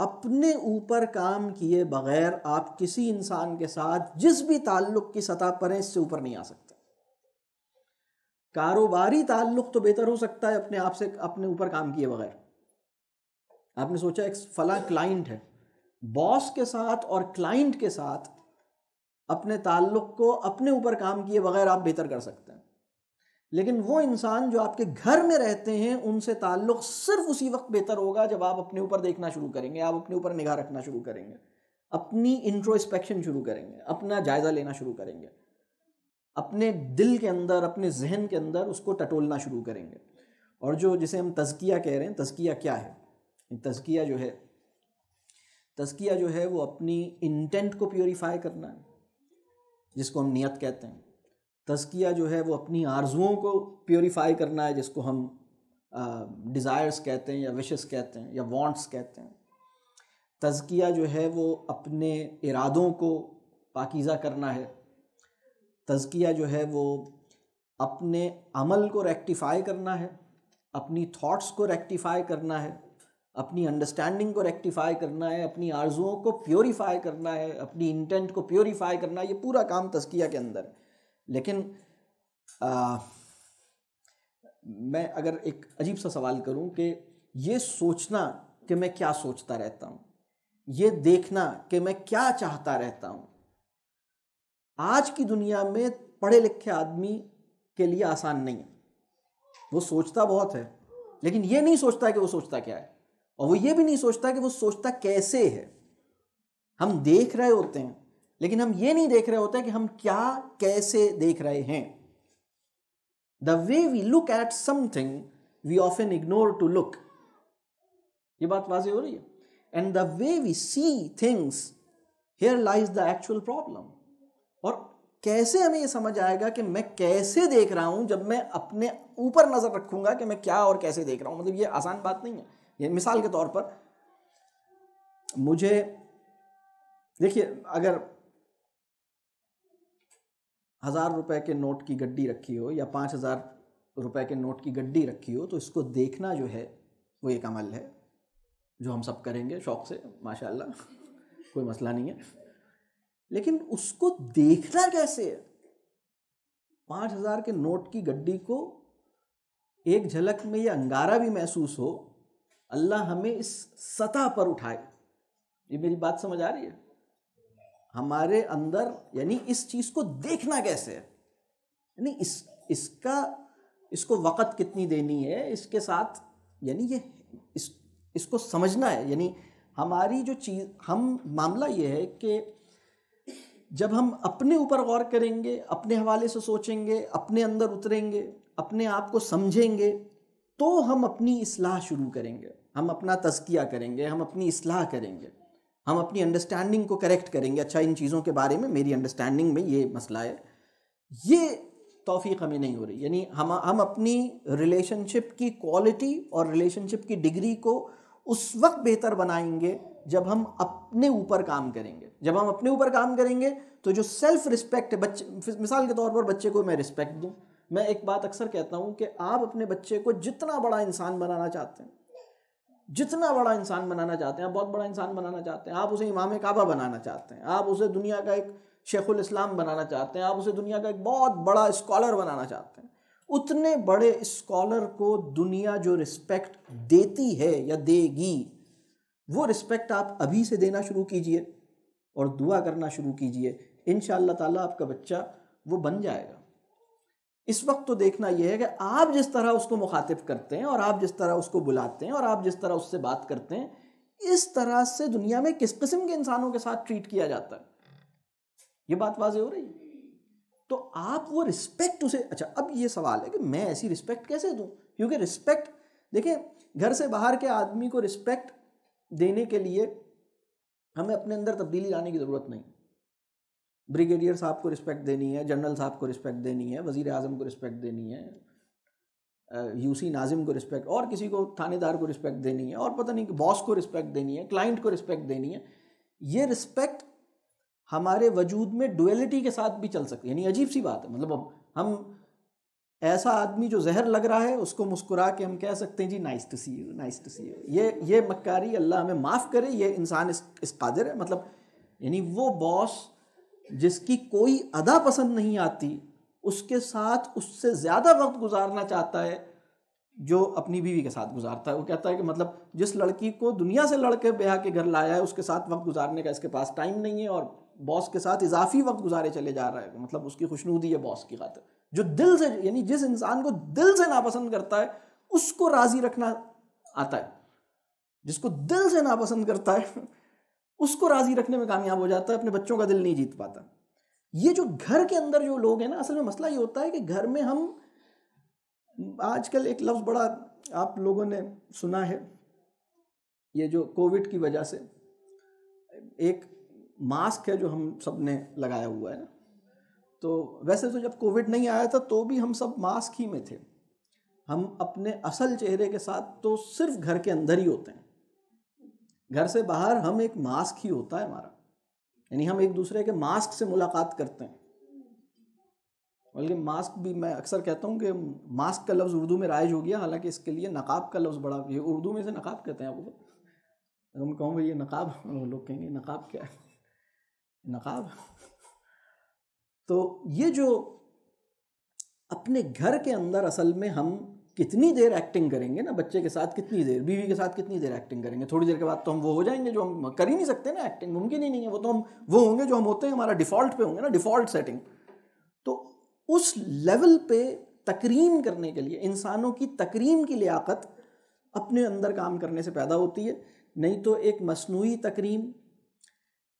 अपने ऊपर काम किए बगैर आप किसी इंसान के साथ जिस भी ताल्लुक की सतह पर हैं, इससे ऊपर नहीं आ सकते। कारोबारी ताल्लुक तो बेहतर हो सकता है अपने आप से, अपने ऊपर काम किए बगैर। आपने सोचा एक फला क्लाइंट है। बॉस के साथ और क्लाइंट के साथ अपने ताल्लुक को अपने ऊपर काम किए बगैर आप बेहतर कर सकते हैं। लेकिन वो इंसान जो आपके घर में रहते हैं, उनसे ताल्लुक सिर्फ़ उसी वक्त बेहतर होगा जब आप अपने ऊपर देखना शुरू करेंगे, आप अपने ऊपर निगाह रखना शुरू करेंगे, अपनी इंट्रोस्पेक्शन शुरू करेंगे, अपना जायज़ा लेना शुरू करेंगे, अपने दिल के अंदर, अपने जहन के अंदर उसको टटोलना शुरू करेंगे। और जो जिसे हम तज़किया कह रहे हैं, तज़किया क्या है? तज़किया जो है, तज़किया जो है वो अपनी इंटेंट को प्योरीफाई करना है, जिसको हम नियत कहते हैं। तज़किया जो है वो अपनी आरजुओं को प्योरीफाई करना है, जिसको हम डिज़ायर्स कहते हैं या विशेस कहते हैं या वांट्स कहते हैं। तज़किया जो है वो अपने इरादों को पाकिज़ा करना है। तज़किया जो है वो अपने अमल को रेक्टिफाई करना है, अपनी थॉट्स को रेक्टिफाई करना है, अपनी अंडरस्टैंडिंग को रेक्टिफाई करना है, अपनी आरजुओं को प्योरीफाई करना है, अपनी इंटेंट को प्योरीफाई करना है, ये पूरा काम तस्किया के अंदर है। लेकिन आ, मैं अगर एक अजीब सा सवाल करूँ कि ये सोचना कि मैं क्या सोचता रहता हूँ ये देखना कि मैं क्या चाहता रहता हूँ आज की दुनिया में पढ़े लिखे आदमी के लिए आसान नहीं है। वो सोचता बहुत है लेकिन ये नहीं सोचता कि वो सोचता क्या है और वो ये भी नहीं सोचता कि वो सोचता कैसे है। हम देख रहे होते हैं लेकिन हम ये नहीं देख रहे होते कि हम क्या, कैसे देख रहे हैं। The way we look at something we often ignore to look ये बात वाजी हो रही है। And the way we see things here lies the actual problem और कैसे हमें ये समझ आएगा कि मैं कैसे देख रहा हूँ जब मैं अपने ऊपर नज़र रखूँगा कि मैं क्या और कैसे देख रहा हूँ। मतलब ये आसान बात नहीं है। ये मिसाल के तौर पर, मुझे, देखिए, अगर हज़ार रुपए के नोट की गड्डी रखी हो या पाँच हज़ार रुपए के नोट की गड्डी रखी हो तो इसको देखना जो है, वो एक अमल है, जो हम सब करेंगे शौक से, माशाल्लाह, कोई मसला नहीं है। लेकिन उसको देखना कैसे है? पाँच हज़ार के नोट की गड्डी को एक झलक में ये अंगारा भी महसूस हो, अल्लाह हमें इस सतह पर उठाए। ये मेरी बात समझ आ रही है? हमारे अंदर, यानी इस चीज़ को देखना कैसे है? यानी इस, इसका, इसको वक़्त कितनी देनी है? इसके साथ, यानी ये, इस, इसको समझना है। यानी हमारी जो चीज़, हम, मामला ये है कि जब हम अपने ऊपर गौर करेंगे, अपने हवाले से सोचेंगे, अपने अंदर उतरेंगे, अपने आप को समझेंगे तो हम अपनी इसलाह शुरू करेंगे। हम अपना तस्किया करेंगे, हम अपनी इसलाह करेंगे। हम अपनी अंडरस्टैंडिंग को करेक्ट करेंगे। अच्छा इन चीज़ों के बारे में मेरी अंडरस्टैंडिंग में ये मसला है। ये तोफ़ी हमें नहीं हो रही। यानी हम हम अपनी रिलेशनशिप की क्वालिटी और रिलेशनशिप की डिग्री को उस वक्त बेहतर बनाएँगे जब हम अपने ऊपर काम करेंगे। जब हम अपने ऊपर काम करेंगे तो जो सेल्फ रिस्पेक्ट है, बच्चे मिसाल के तौर पर बच्चे को मैं रिस्पेक्ट दूँ। मैं एक बात अक्सर कहता हूँ कि आप अपने बच्चे को जितना बड़ा इंसान बनाना चाहते हैं जितना बड़ा इंसान बनाना चाहते हैं आप बहुत बड़ा इंसान बनाना चाहते हैं। आप उसे इमाम काबा बनाना चाहते हैं। आप उसे दुनिया का एक शेखुल इस्लाम बनाना चाहते हैं। आप उसे दुनिया का एक बहुत बड़ा स्कॉलर बनाना चाहते हैं। उतने बड़े स्कॉलर को दुनिया जो रिस्पेक्ट देती है या देगी, वो रिस्पेक्ट आप अभी से देना शुरू कीजिए और दुआ करना शुरू कीजिए। इन ताला आपका बच्चा वो बन जाएगा। इस वक्त तो देखना यह है कि आप जिस तरह उसको मुखातिब करते हैं और आप जिस तरह उसको बुलाते हैं और आप जिस तरह उससे बात करते हैं, इस तरह से दुनिया में किस किस्म के इंसानों के साथ ट्रीट किया जाता है? ये बात वाजे हो रही तो आप वो रिस्पेक्ट उसे अच्छा अब ये सवाल है कि मैं ऐसी रिस्पेक्ट कैसे दूँ? क्योंकि रिस्पेक्ट देखिए, घर से बाहर के आदमी को रिस्पेक्ट देने के लिए हमें अपने अंदर तब्दीली लाने की ज़रूरत नहीं। ब्रिगेडियर साहब को रिस्पेक्ट देनी है, जनरल साहब को रिस्पेक्ट देनी है वज़ी अजम को रिस्पेक्ट देनी है यूसी नाजिम को रिस्पेक्ट, और किसी को थानेदार को रिस्पेक्ट देनी है, और पता नहीं बॉस को रिस्पेक्ट देनी है, क्लाइंट को रिस्पेक्ट देनी है, ये रिस्पेक्ट हमारे वजूद में डुअलिटी के साथ भी चल सकती है। यानी अजीब सी बात है। मतलब अब हम, ऐसा आदमी जो जहर लग रहा है, उसको मुस्कुरा के हम कह सकते हैं, जी nice to see you nice to see you ये ये मक्कारी अल्लाह हमें माफ़ करे, ये इंसान इस इस कादिर है। मतलब यानी वो बॉस जिसकी कोई अदा पसंद नहीं आती, उसके साथ उससे ज़्यादा वक्त गुजारना चाहता है, जो अपनी बीवी के साथ गुजारता है। वो कहता है कि मतलब जिस लड़की को दुनिया से लड़के ब्याह के घर लाया है, उसके साथ वक्त गुजारने का इसके पास टाइम नहीं है और बॉस के साथ इजाफी वक्त गुजारे चले जा रहा है। मतलब उसकी खुशनूदी है बॉस की खातिर। जो दिल से, यानी जिस इंसान को दिल से नापसंद करता है, उसको राज़ी रखना आता है। जिसको दिल से नापसंद करता है उसको राज़ी रखने में कामयाब हो जाता है, अपने बच्चों का दिल नहीं जीत पाता। ये जो घर के अंदर जो लोग हैं ना, असल में मसला ये होता है कि घर में हम, आजकल एक लफ्ज़ बड़ा आप लोगों ने सुना है, ये जो कोविड की वजह से एक मास्क है जो हम सबने लगाया हुआ है। ना तो वैसे तो जब कोविड नहीं आया था तो भी हम सब मास्क ही में थे। हम अपने असल चेहरे के साथ तो सिर्फ़ घर के अंदर ही होते हैं। घर से बाहर हम एक मास्क ही होता है हमारा। यानी हम एक दूसरे के मास्क से मुलाकात करते हैं। बल्कि मास्क भी मैं अक्सर कहता हूँ कि मास्क का लफ्ज़ उर्दू में राइज हो गया, हालाँकि इसके लिए नकाब का लफ्ज़ बड़ा, ये उर्दू में से नकाब कहते हैं आपको। अगर मैं कहूँ ये नकाब, लोग कहेंगे, नकाब क्या है? नकाब? तो ये जो अपने घर के अंदर असल में हम कितनी देर एक्टिंग करेंगे ना, बच्चे के साथ कितनी देर, बीवी के साथ कितनी देर एक्टिंग करेंगे? थोड़ी देर के बाद तो हम वो हो जाएँगे जो हम कर ही नहीं सकते ना एक्टिंग मुमकिन ही नहीं है वो तो हम, वो होंगे जो हम होते हैं, हमारा डिफ़ॉल्ट पे होंगे ना डिफ़ॉल्ट सेटिंग तो उस लेवल पे तकरीम करने के लिए, इंसानों की तकरीम की लियाकत अपने अंदर काम करने से पैदा होती है। नहीं तो एक मसनू तकरीम,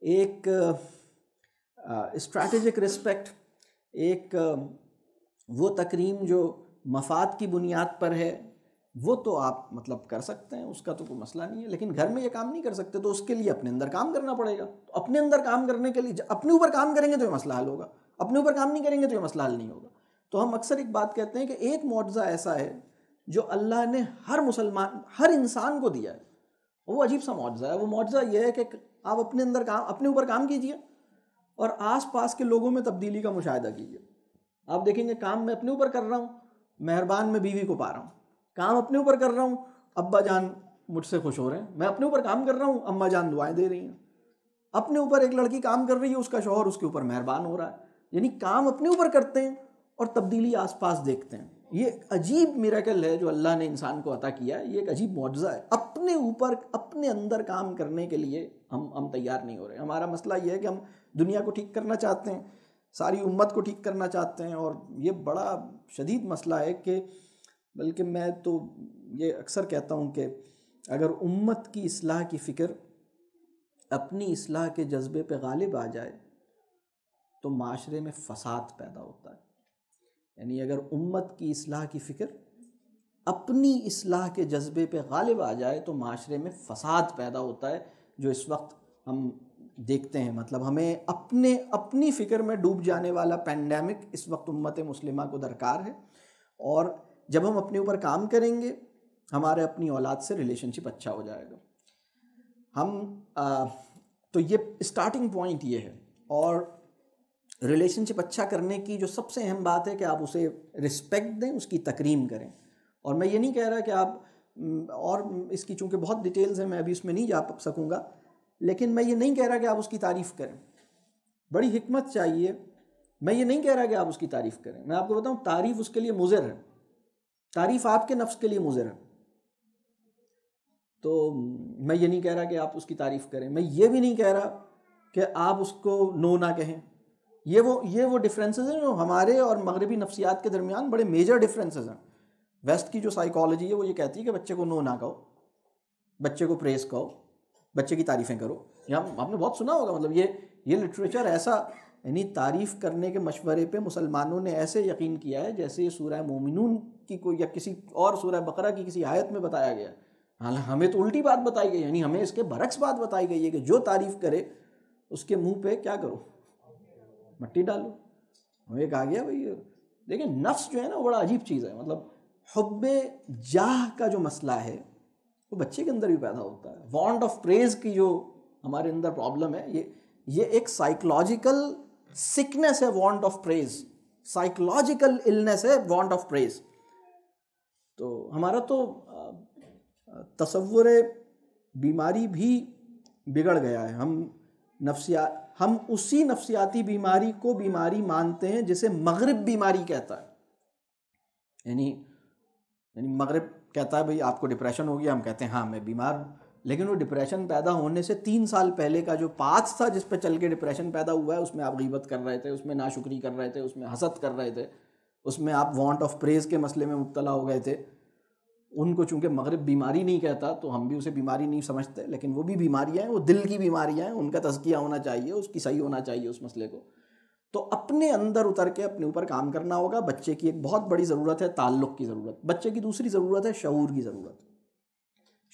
एक स्ट्रैटेजिक रिस्पेक्ट एक वो तकरीम जो मफाद की बुनियाद पर है, वो तो आप मतलब कर सकते हैं, उसका तो कोई मसला नहीं है। लेकिन घर में ये काम नहीं कर सकते तो उसके लिए अपने अंदर काम करना पड़ेगा। तो अपने अंदर काम करने के लिए अपने ऊपर काम करेंगे तो ये मसला हल होगा। अपने ऊपर काम नहीं करेंगे तो ये मसला हल नहीं होगा। तो हम अक्सर एक बात कहते हैं कि एक मुआवजा ऐसा है, जो अल्लाह ने हर मुसलमान, हर इंसान को दिया है। वो अजीब सा मुआवजा है। वो मुआवजा ये है कि आप अपने अंदर काम, अपने ऊपर काम कीजिए और आस पास के लोगों में तब्दीली का मुशाह कीजिए। आप देखेंगे काम मैं अपने ऊपर कर रहा हूँ मेहरबान मैं बीवी को पा रहा हूँ। काम अपने ऊपर कर रहा हूँ। अब्बा जान मुझसे खुश हो रहे हैं। मैं अपने ऊपर काम कर रहा हूँ। अम्मा जान दुआएँ दे रही हैं। अपने ऊपर एक लड़की काम कर रही है, उसका शोहर उसके ऊपर मेहरबान हो रहा है। यानी काम अपने ऊपर करते हैं और तब्दीली आसपास देखते हैं। ये अजीब मेराकल है जो अल्लाह ने इंसान को अता किया है। ये एक अजीब मुआवजा है। अपने ऊपर, अपने अंदर काम करने के लिए हम हम तैयार नहीं हो रहे। हमारा मसला ये है कि हम दुनिया को ठीक करना चाहते हैं। सारी उम्मत को ठीक करना चाहते हैं और ये बड़ा शदीद मसला है कि बल्कि मैं तो ये अक्सर कहता हूँ कि अगर उम्मत की असलाह की फ़िक्र अपनी असलाह के जज्बे पे गालिब आ जाए तो माशरे में फसाद पैदा होता है। यानी अगर उम्मत की असलाह की फ़िक्र अपनी असलाह के जज्बे पे गालिब आ जाए तो माशरे में फसाद पैदा होता है, जो इस वक्त हम देखते हैं। मतलब हमें अपने अपनी फ़िक्र में डूब जाने वाला पैंडमिक इस वक्त उम्मत मुस्लिमा को दरकार है। और जब हम अपने ऊपर काम करेंगे हमारे अपनी औलाद से रिलेशनशिप अच्छा हो जाएगा। हम आ, तो ये स्टार्टिंग पॉइंट ये है। और रिलेशनशिप अच्छा करने की जो सबसे अहम बात है कि आप उसे रिस्पेक्ट दें उसकी तकरीम करें। और मैं ये नहीं कह रहा कि आप और इसकी चूँकि बहुत डिटेल्स हैं मैं अभी उसमें नहीं जा सकूँगा। लेकिन मैं ये नहीं कह रहा कि आप उसकी तारीफ़ करें। बड़ी हमत चाहिए। मैं ये नहीं कह रहा कि आप उसकी तारीफ़ करें। मैं आपको बताऊँ, तारीफ़ उसके लिए मुजर है। तारीफ़ आपके नफ्स के लिए मुजर है। तो मैं ये नहीं कह रहा कि आप उसकी तारीफ़ करें। मैं ये भी नहीं कह रहा कि आप उसको नो ना कहें। ये वो ये वो डिफरेंसेस हैं जो हमारे और मगरबी नफ्सियात के दरमियान बड़े मेजर डिफरेंसेस हैं। वेस्ट की जो साइकोलॉजी है, वो ये कहती है कि बच्चे को नो ना कहो। बच्चे को प्रेस कहो। बच्चे की तारीफ़ें करो। या आपने बहुत सुना होगा मतलब ये ये लिटरेचर ऐसा, यानी तारीफ़ करने के मशवरे पे मुसलमानों ने ऐसे यकीन किया है, जैसे ये सूरह मोमिनून की कोई, या किसी और सूरह बकरा की किसी आयत में बताया गया हालाँकि हमें तो उल्टी बात बताई गई, यानी हमें इसके बरक्स बात बताई गई है कि जो तारीफ़ करे, उसके मुँह पे क्या करो? मट्टी डालो। हमें कहा गया, भाई, देखिए, नफ्स जो है ना बड़ा अजीब चीज़ है। मतलब हब जाह का जो मसला है वो बच्चे के अंदर भी पैदा होता है। वॉन्ट ऑफ़ प्रेज की जो हमारे अंदर प्रॉब्लम है, ये ये एक साइकोलॉजिकल सिकनेस है want of praise psychological illness है वॉन्ट ऑफ़ प्रेज तो हमारा तो तस्वुर बीमारी भी बिगड़ गया है। हम नफ्सिया, हम उसी नफ्सियाती बीमारी को बीमारी मानते हैं जिसे मगरब बीमारी कहता है। यानी यानी मगरब कहता है, भाई, आपको डिप्रेशन हो गया। हम कहते हैं हाँ मैं बीमार हूँ। लेकिन वो डिप्रेशन पैदा होने से तीन साल पहले का जो पाथ था, जिस पर चल के डिप्रेशन पैदा हुआ है, उसमें आप गीबत कर रहे थे, उसमें नाशुक्री कर रहे थे, उसमें हसत कर रहे थे, उसमें आप वांट ऑफ़ प्रेज के मसले में मुबतला हो गए थे। उनको चूँकि मगरब बीमारी नहीं कहता तो हम भी उसे बीमारी नहीं समझते, लेकिन वो भी बीमारियाँ हैं, वो दिल की बीमारियाँ हैं, उनका तस्किया होना चाहिए, उसकी सही होना चाहिए उस मसले को। तो अपने अंदर उतर के अपने ऊपर काम करना होगा। बच्चे की एक बहुत बड़ी ज़रूरत है ताल्लुक़ की ज़रूरत। बच्चे की दूसरी ज़रूरत है शूर की ज़रूरत।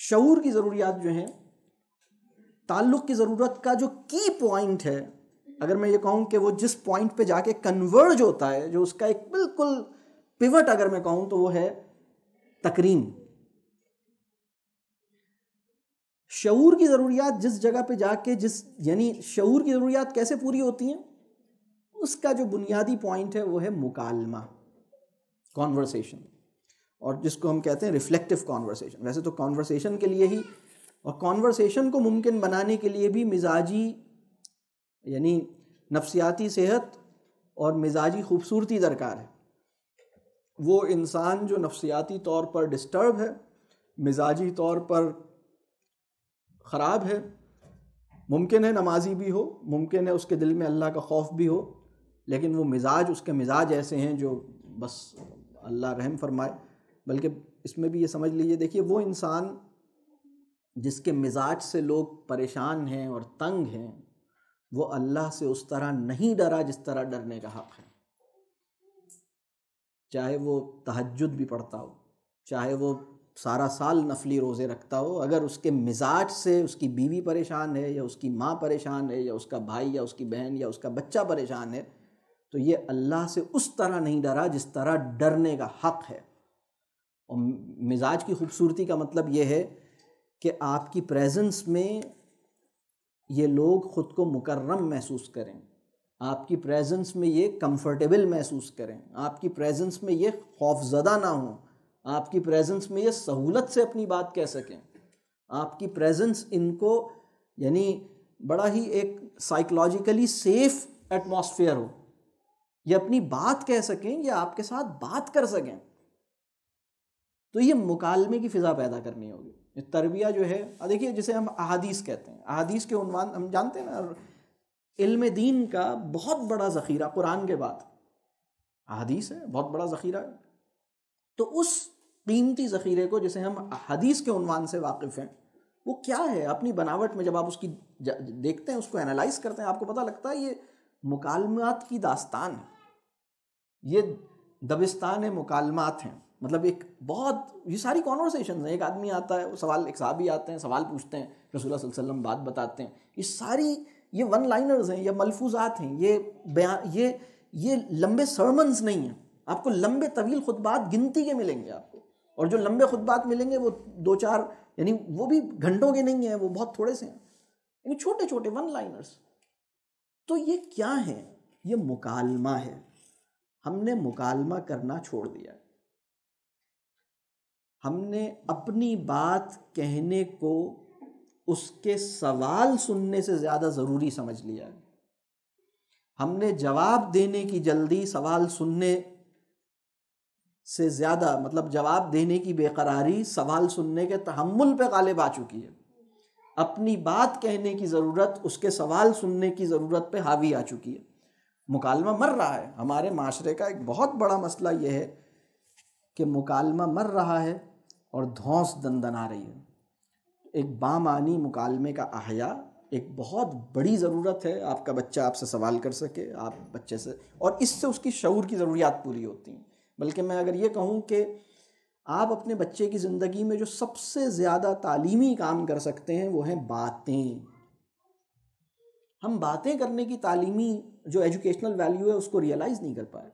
शूर की ज़रूरियात जो हैं, ताल्लुक़ की ज़रूरत का जो की पॉइंट है, अगर मैं ये कहूँ कि वो जिस पॉइंट पे जाके कन्वर्ज होता है, जो उसका एक बिल्कुल पिवट अगर मैं कहूँ तो वो है तकरीन। शूर की ज़रूरियात जिस जगह पे जाके जिस, यानी शूर की ज़रूरियात कैसे पूरी होती हैं? उसका जो बुनियादी पॉइंट है, वो है मुकालमा कॉन्वर्सेशन और जिसको हम कहते हैं रिफ्लेक्टिव कॉन्वर्सेशन वैसे तो कॉन्वर्सेशन के लिए ही और कॉन्वर्सेशन को मुमकिन बनाने के लिए भी मिजाजी, यानी नफसियाती सेहत और मिजाजी खूबसूरती दरकार है। वो इंसान जो नफसियाती तौर पर डिस्टर्ब है, मिजाजी तौर पर ख़राब है, मुमकिन है नमाजी भी हो, मुमकिन है उसके दिल में अल्लाह का खौफ भी हो लेकिन वो मिजाज, उसके मिजाज ऐसे हैं जो बस अल्लाह रहम फरमाए। बल्कि इसमें भी ये समझ लीजिए, देखिए वो इंसान जिसके मिजाज से लोग परेशान हैं और तंग हैं, वो अल्लाह से उस तरह नहीं डरा जिस तरह डरने का हक़ है। चाहे वो तहजद भी पढ़ता हो, चाहे वो सारा साल नफली रोज़े रखता हो, अगर उसके मिजाज से उसकी बीवी परेशान है या उसकी माँ परेशान है या उसका भाई या उसकी बहन या उसका बच्चा परेशान है तो ये अल्लाह से उस तरह नहीं डरा जिस तरह डरने का हक़ है। और मिजाज की खूबसूरती का मतलब ये है कि आपकी प्रेजेंस में ये लोग ख़ुद को मुकर्रम महसूस करें। आपकी प्रेजेंस में ये कंफर्टेबल महसूस करें। आपकी प्रेजेंस में ये खौफजदा ना हो। आपकी प्रेजेंस में ये सहूलत से अपनी बात कह सकें। आपकी प्रेजेंस इनको, यानी बड़ा ही एक साइकोलॉजिकली सेफ़ एटमॉस्फेयर हो। ये अपनी बात कह सकें, या आपके साथ बात कर सकें। तो ये मुकालमे की फ़िज़ा पैदा करनी होगी। तरबिया जो है देखिए जिसे हम अहादीस कहते हैं। अहादीस के उनवान, हम जानते हैं ना इल्म दीन का बहुत बड़ा ज़ख़ीरा, कुरान के बाद। अहादीस है, बहुत बड़ा ज़ख़ीरा है। तो उस कीमती ज़ख़ीरे को जिसे हम हदीस के उनवान से वाकिफ़ हैं, वो क्या है? अपनी बनावट में जब आप उसकी देखते हैं, उसको एनालाइज करते हैं, आपको पता लगता है ये मुकालमात की दास्तान है। ये दबिस्तान मुकालमात हैं। मतलब एक बहुत, ये सारी कॉन्वर्सेशन हैं। एक आदमी आता है, सवाल, एक साहबी आते हैं, सवाल पूछते हैं रसूल वसल्लम बात बताते हैं। ये सारी, ये वन लाइनर्स हैं, या मलफूजात हैं, ये बयान, ये ये लंबे सरमन्स नहीं हैं। आपको लंबे तवील खुतबात गिनती के मिलेंगे आपको। और जो लंबे खुतबात मिलेंगे, वो दो चार यानी वो भी घंटों के नहीं हैं, वो बहुत थोड़े से हैं। यानी छोटे छोटे वन लाइनर्स तो ये क्या है? ये मुकालमा है। हमने मुकालमा करना छोड़ दिया। हमने अपनी बात कहने को उसके सवाल सुनने से ज़्यादा ज़रूरी समझ लिया। हमने जवाब देने की जल्दी सवाल सुनने से ज़्यादा मतलब जवाब देने की बेकरारी सवाल सुनने के तहमुल पे गालिब आ चुकी है। अपनी बात कहने की ज़रूरत, उसके सवाल सुनने की ज़रूरत पे हावी आ चुकी है। मुकालमा मर रहा है। हमारे माशरे का एक बहुत बड़ा मसला यह है कि मुकालमा मर रहा है और धौंस दंदन आ रही है। एक बामानी मुकालमे का आहया एक बहुत बड़ी ज़रूरत है। आपका बच्चा आपसे सवाल कर सके, आप बच्चे से, और इससे उसकी शूर की ज़रूरियात पूरी होती हैं। बल्कि मैं अगर ये कहूँ कि आप अपने बच्चे की ज़िंदगी में जो सबसे ज़्यादा तालीमी काम कर सकते हैं वो हैं बातें। हम बातें करने की तालीमी जो एजुकेशनल वैल्यू है उसको रियलाइज़ नहीं कर पाए।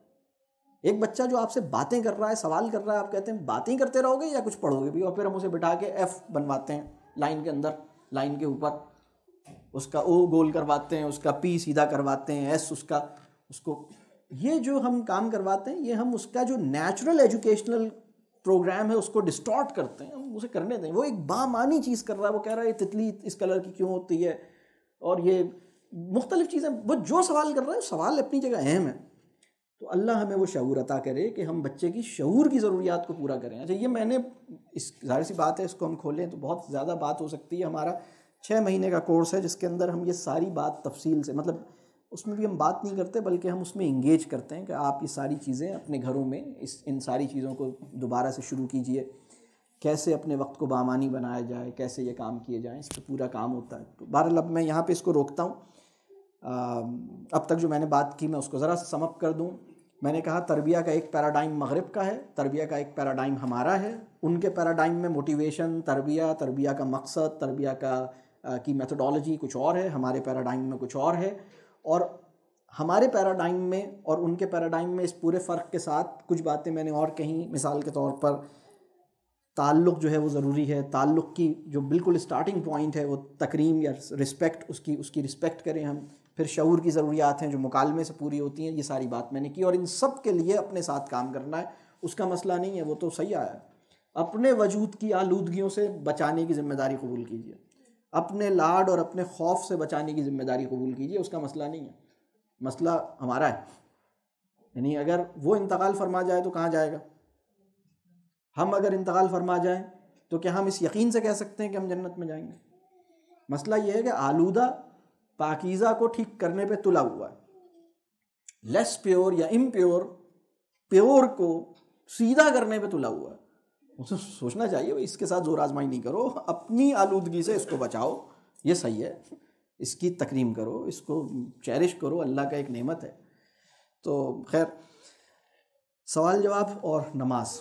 एक बच्चा जो आपसे बातें कर रहा है, सवाल कर रहा है, आप कहते हैं, बातें करते रहोगे या कुछ पढ़ोगे भी? और फिर हम उसे बिठा के एफ़ बनवाते हैं लाइन के अंदर लाइन के ऊपर। उसका ओ गोल करवाते हैं, उसका पी सीधा करवाते हैं एस उसका, उसको। ये जो हम काम करवाते हैं, ये हम उसका जो नेचुरल एजुकेशनल प्रोग्राम है उसको डिस्टॉर्ट करते हैं, हम उसे करने दें। वो एक बामानी चीज़ कर रहा है, वो कह रहा है तितली इस कलर की क्यों होती है? और ये मुख्तलिफ़ चीज़ें, वो जो सवाल कर रहा है सवाल अपनी जगह अहम है। तो अल्लाह हमें वो शूर अता करे कि हम बच्चे की शूर की ज़रूरियात को पूरा करें। अच्छा ये मैंने, इस ज़ाहिर सी बात है, इसको हम खोलें तो बहुत ज़्यादा बात हो सकती है। हमारा छः महीने का कोर्स है, जिसके अंदर हम ये सारी बात तफसील से मतलब उसमें भी हम बात नहीं करते, बल्कि हम उसमें इंगेज करते हैं कि आप ये सारी चीज़ें अपने घरों में, इस, इन सारी चीज़ों को दोबारा से शुरू कीजिए। कैसे अपने वक्त को बामानी बनाया जाए, कैसे ये काम किए जाएँ, इस पर पूरा काम होता है। तो बहरहाल मैं यहाँ पे इसको रोकता हूँ। अब तक जो मैंने बात की मैं उसको ज़रा समअप कर दूँ। मैंने कहा तरबिया का एक पैराडाइम मगरब का है तरबिया का एक पैराडाइम हमारा है। उनके पैराडाइम में मोटिवेशन तरबिया तरबिया का मकसद तरबिया का आ, की मेथडोलॉजी कुछ और है हमारे पैराडाइम में कुछ और है। और हमारे पैराडाइम में और उनके पैराडाइम में इस पूरे फ़र्क के साथ कुछ बातें मैंने और कहीं। मिसाल के तौर पर ताल्लुक़ जो है वो ज़रूरी है। ताल्लुक़ की जो बिल्कुल स्टार्टिंग पॉइंट है वो तकरीम या रिस्पेक्ट उसकी उसकी रिस्पेक्ट करें हम। फिर शूर की ज़रूरियात हैं जो मुकालमे से पूरी होती हैं, ये सारी बात मैंने की और इन सब के लिए अपने साथ काम करना है। उसका मसला नहीं है, वो तो सही आया। अपने वजूद की आलूदगियों से बचाने की ज़िम्मेदारी कबूल कीजिए। अपने लाड और अपने खौफ से बचाने की ज़िम्मेदारी कबूल कीजिए, उसका मसला नहीं है। मसला हमारा है। यानी अगर वो इंतकाल फरमा जाए तो कहाँ जाएगा? हम अगर इंतकाल फरमा जाएँ तो क्या हम इस यकीन से कह सकते हैं कि हम जन्नत में जाएँगे? मसला ये है कि आलूदा पाकिज़ा को ठीक करने पे तुला हुआ है। लेस प्योर या इम्प्योर प्योर को सीधा करने पे तुला हुआ है। उसे सोचना चाहिए, भाई, इसके साथ ज़ोर आजमाई नहीं करो, अपनी आलूदगी से इसको बचाओ। ये सही है, इसकी तकरीम करो, इसको चेरिश करो, अल्लाह का एक नेमत है। तो खैर, सवाल जवाब और नमाज़।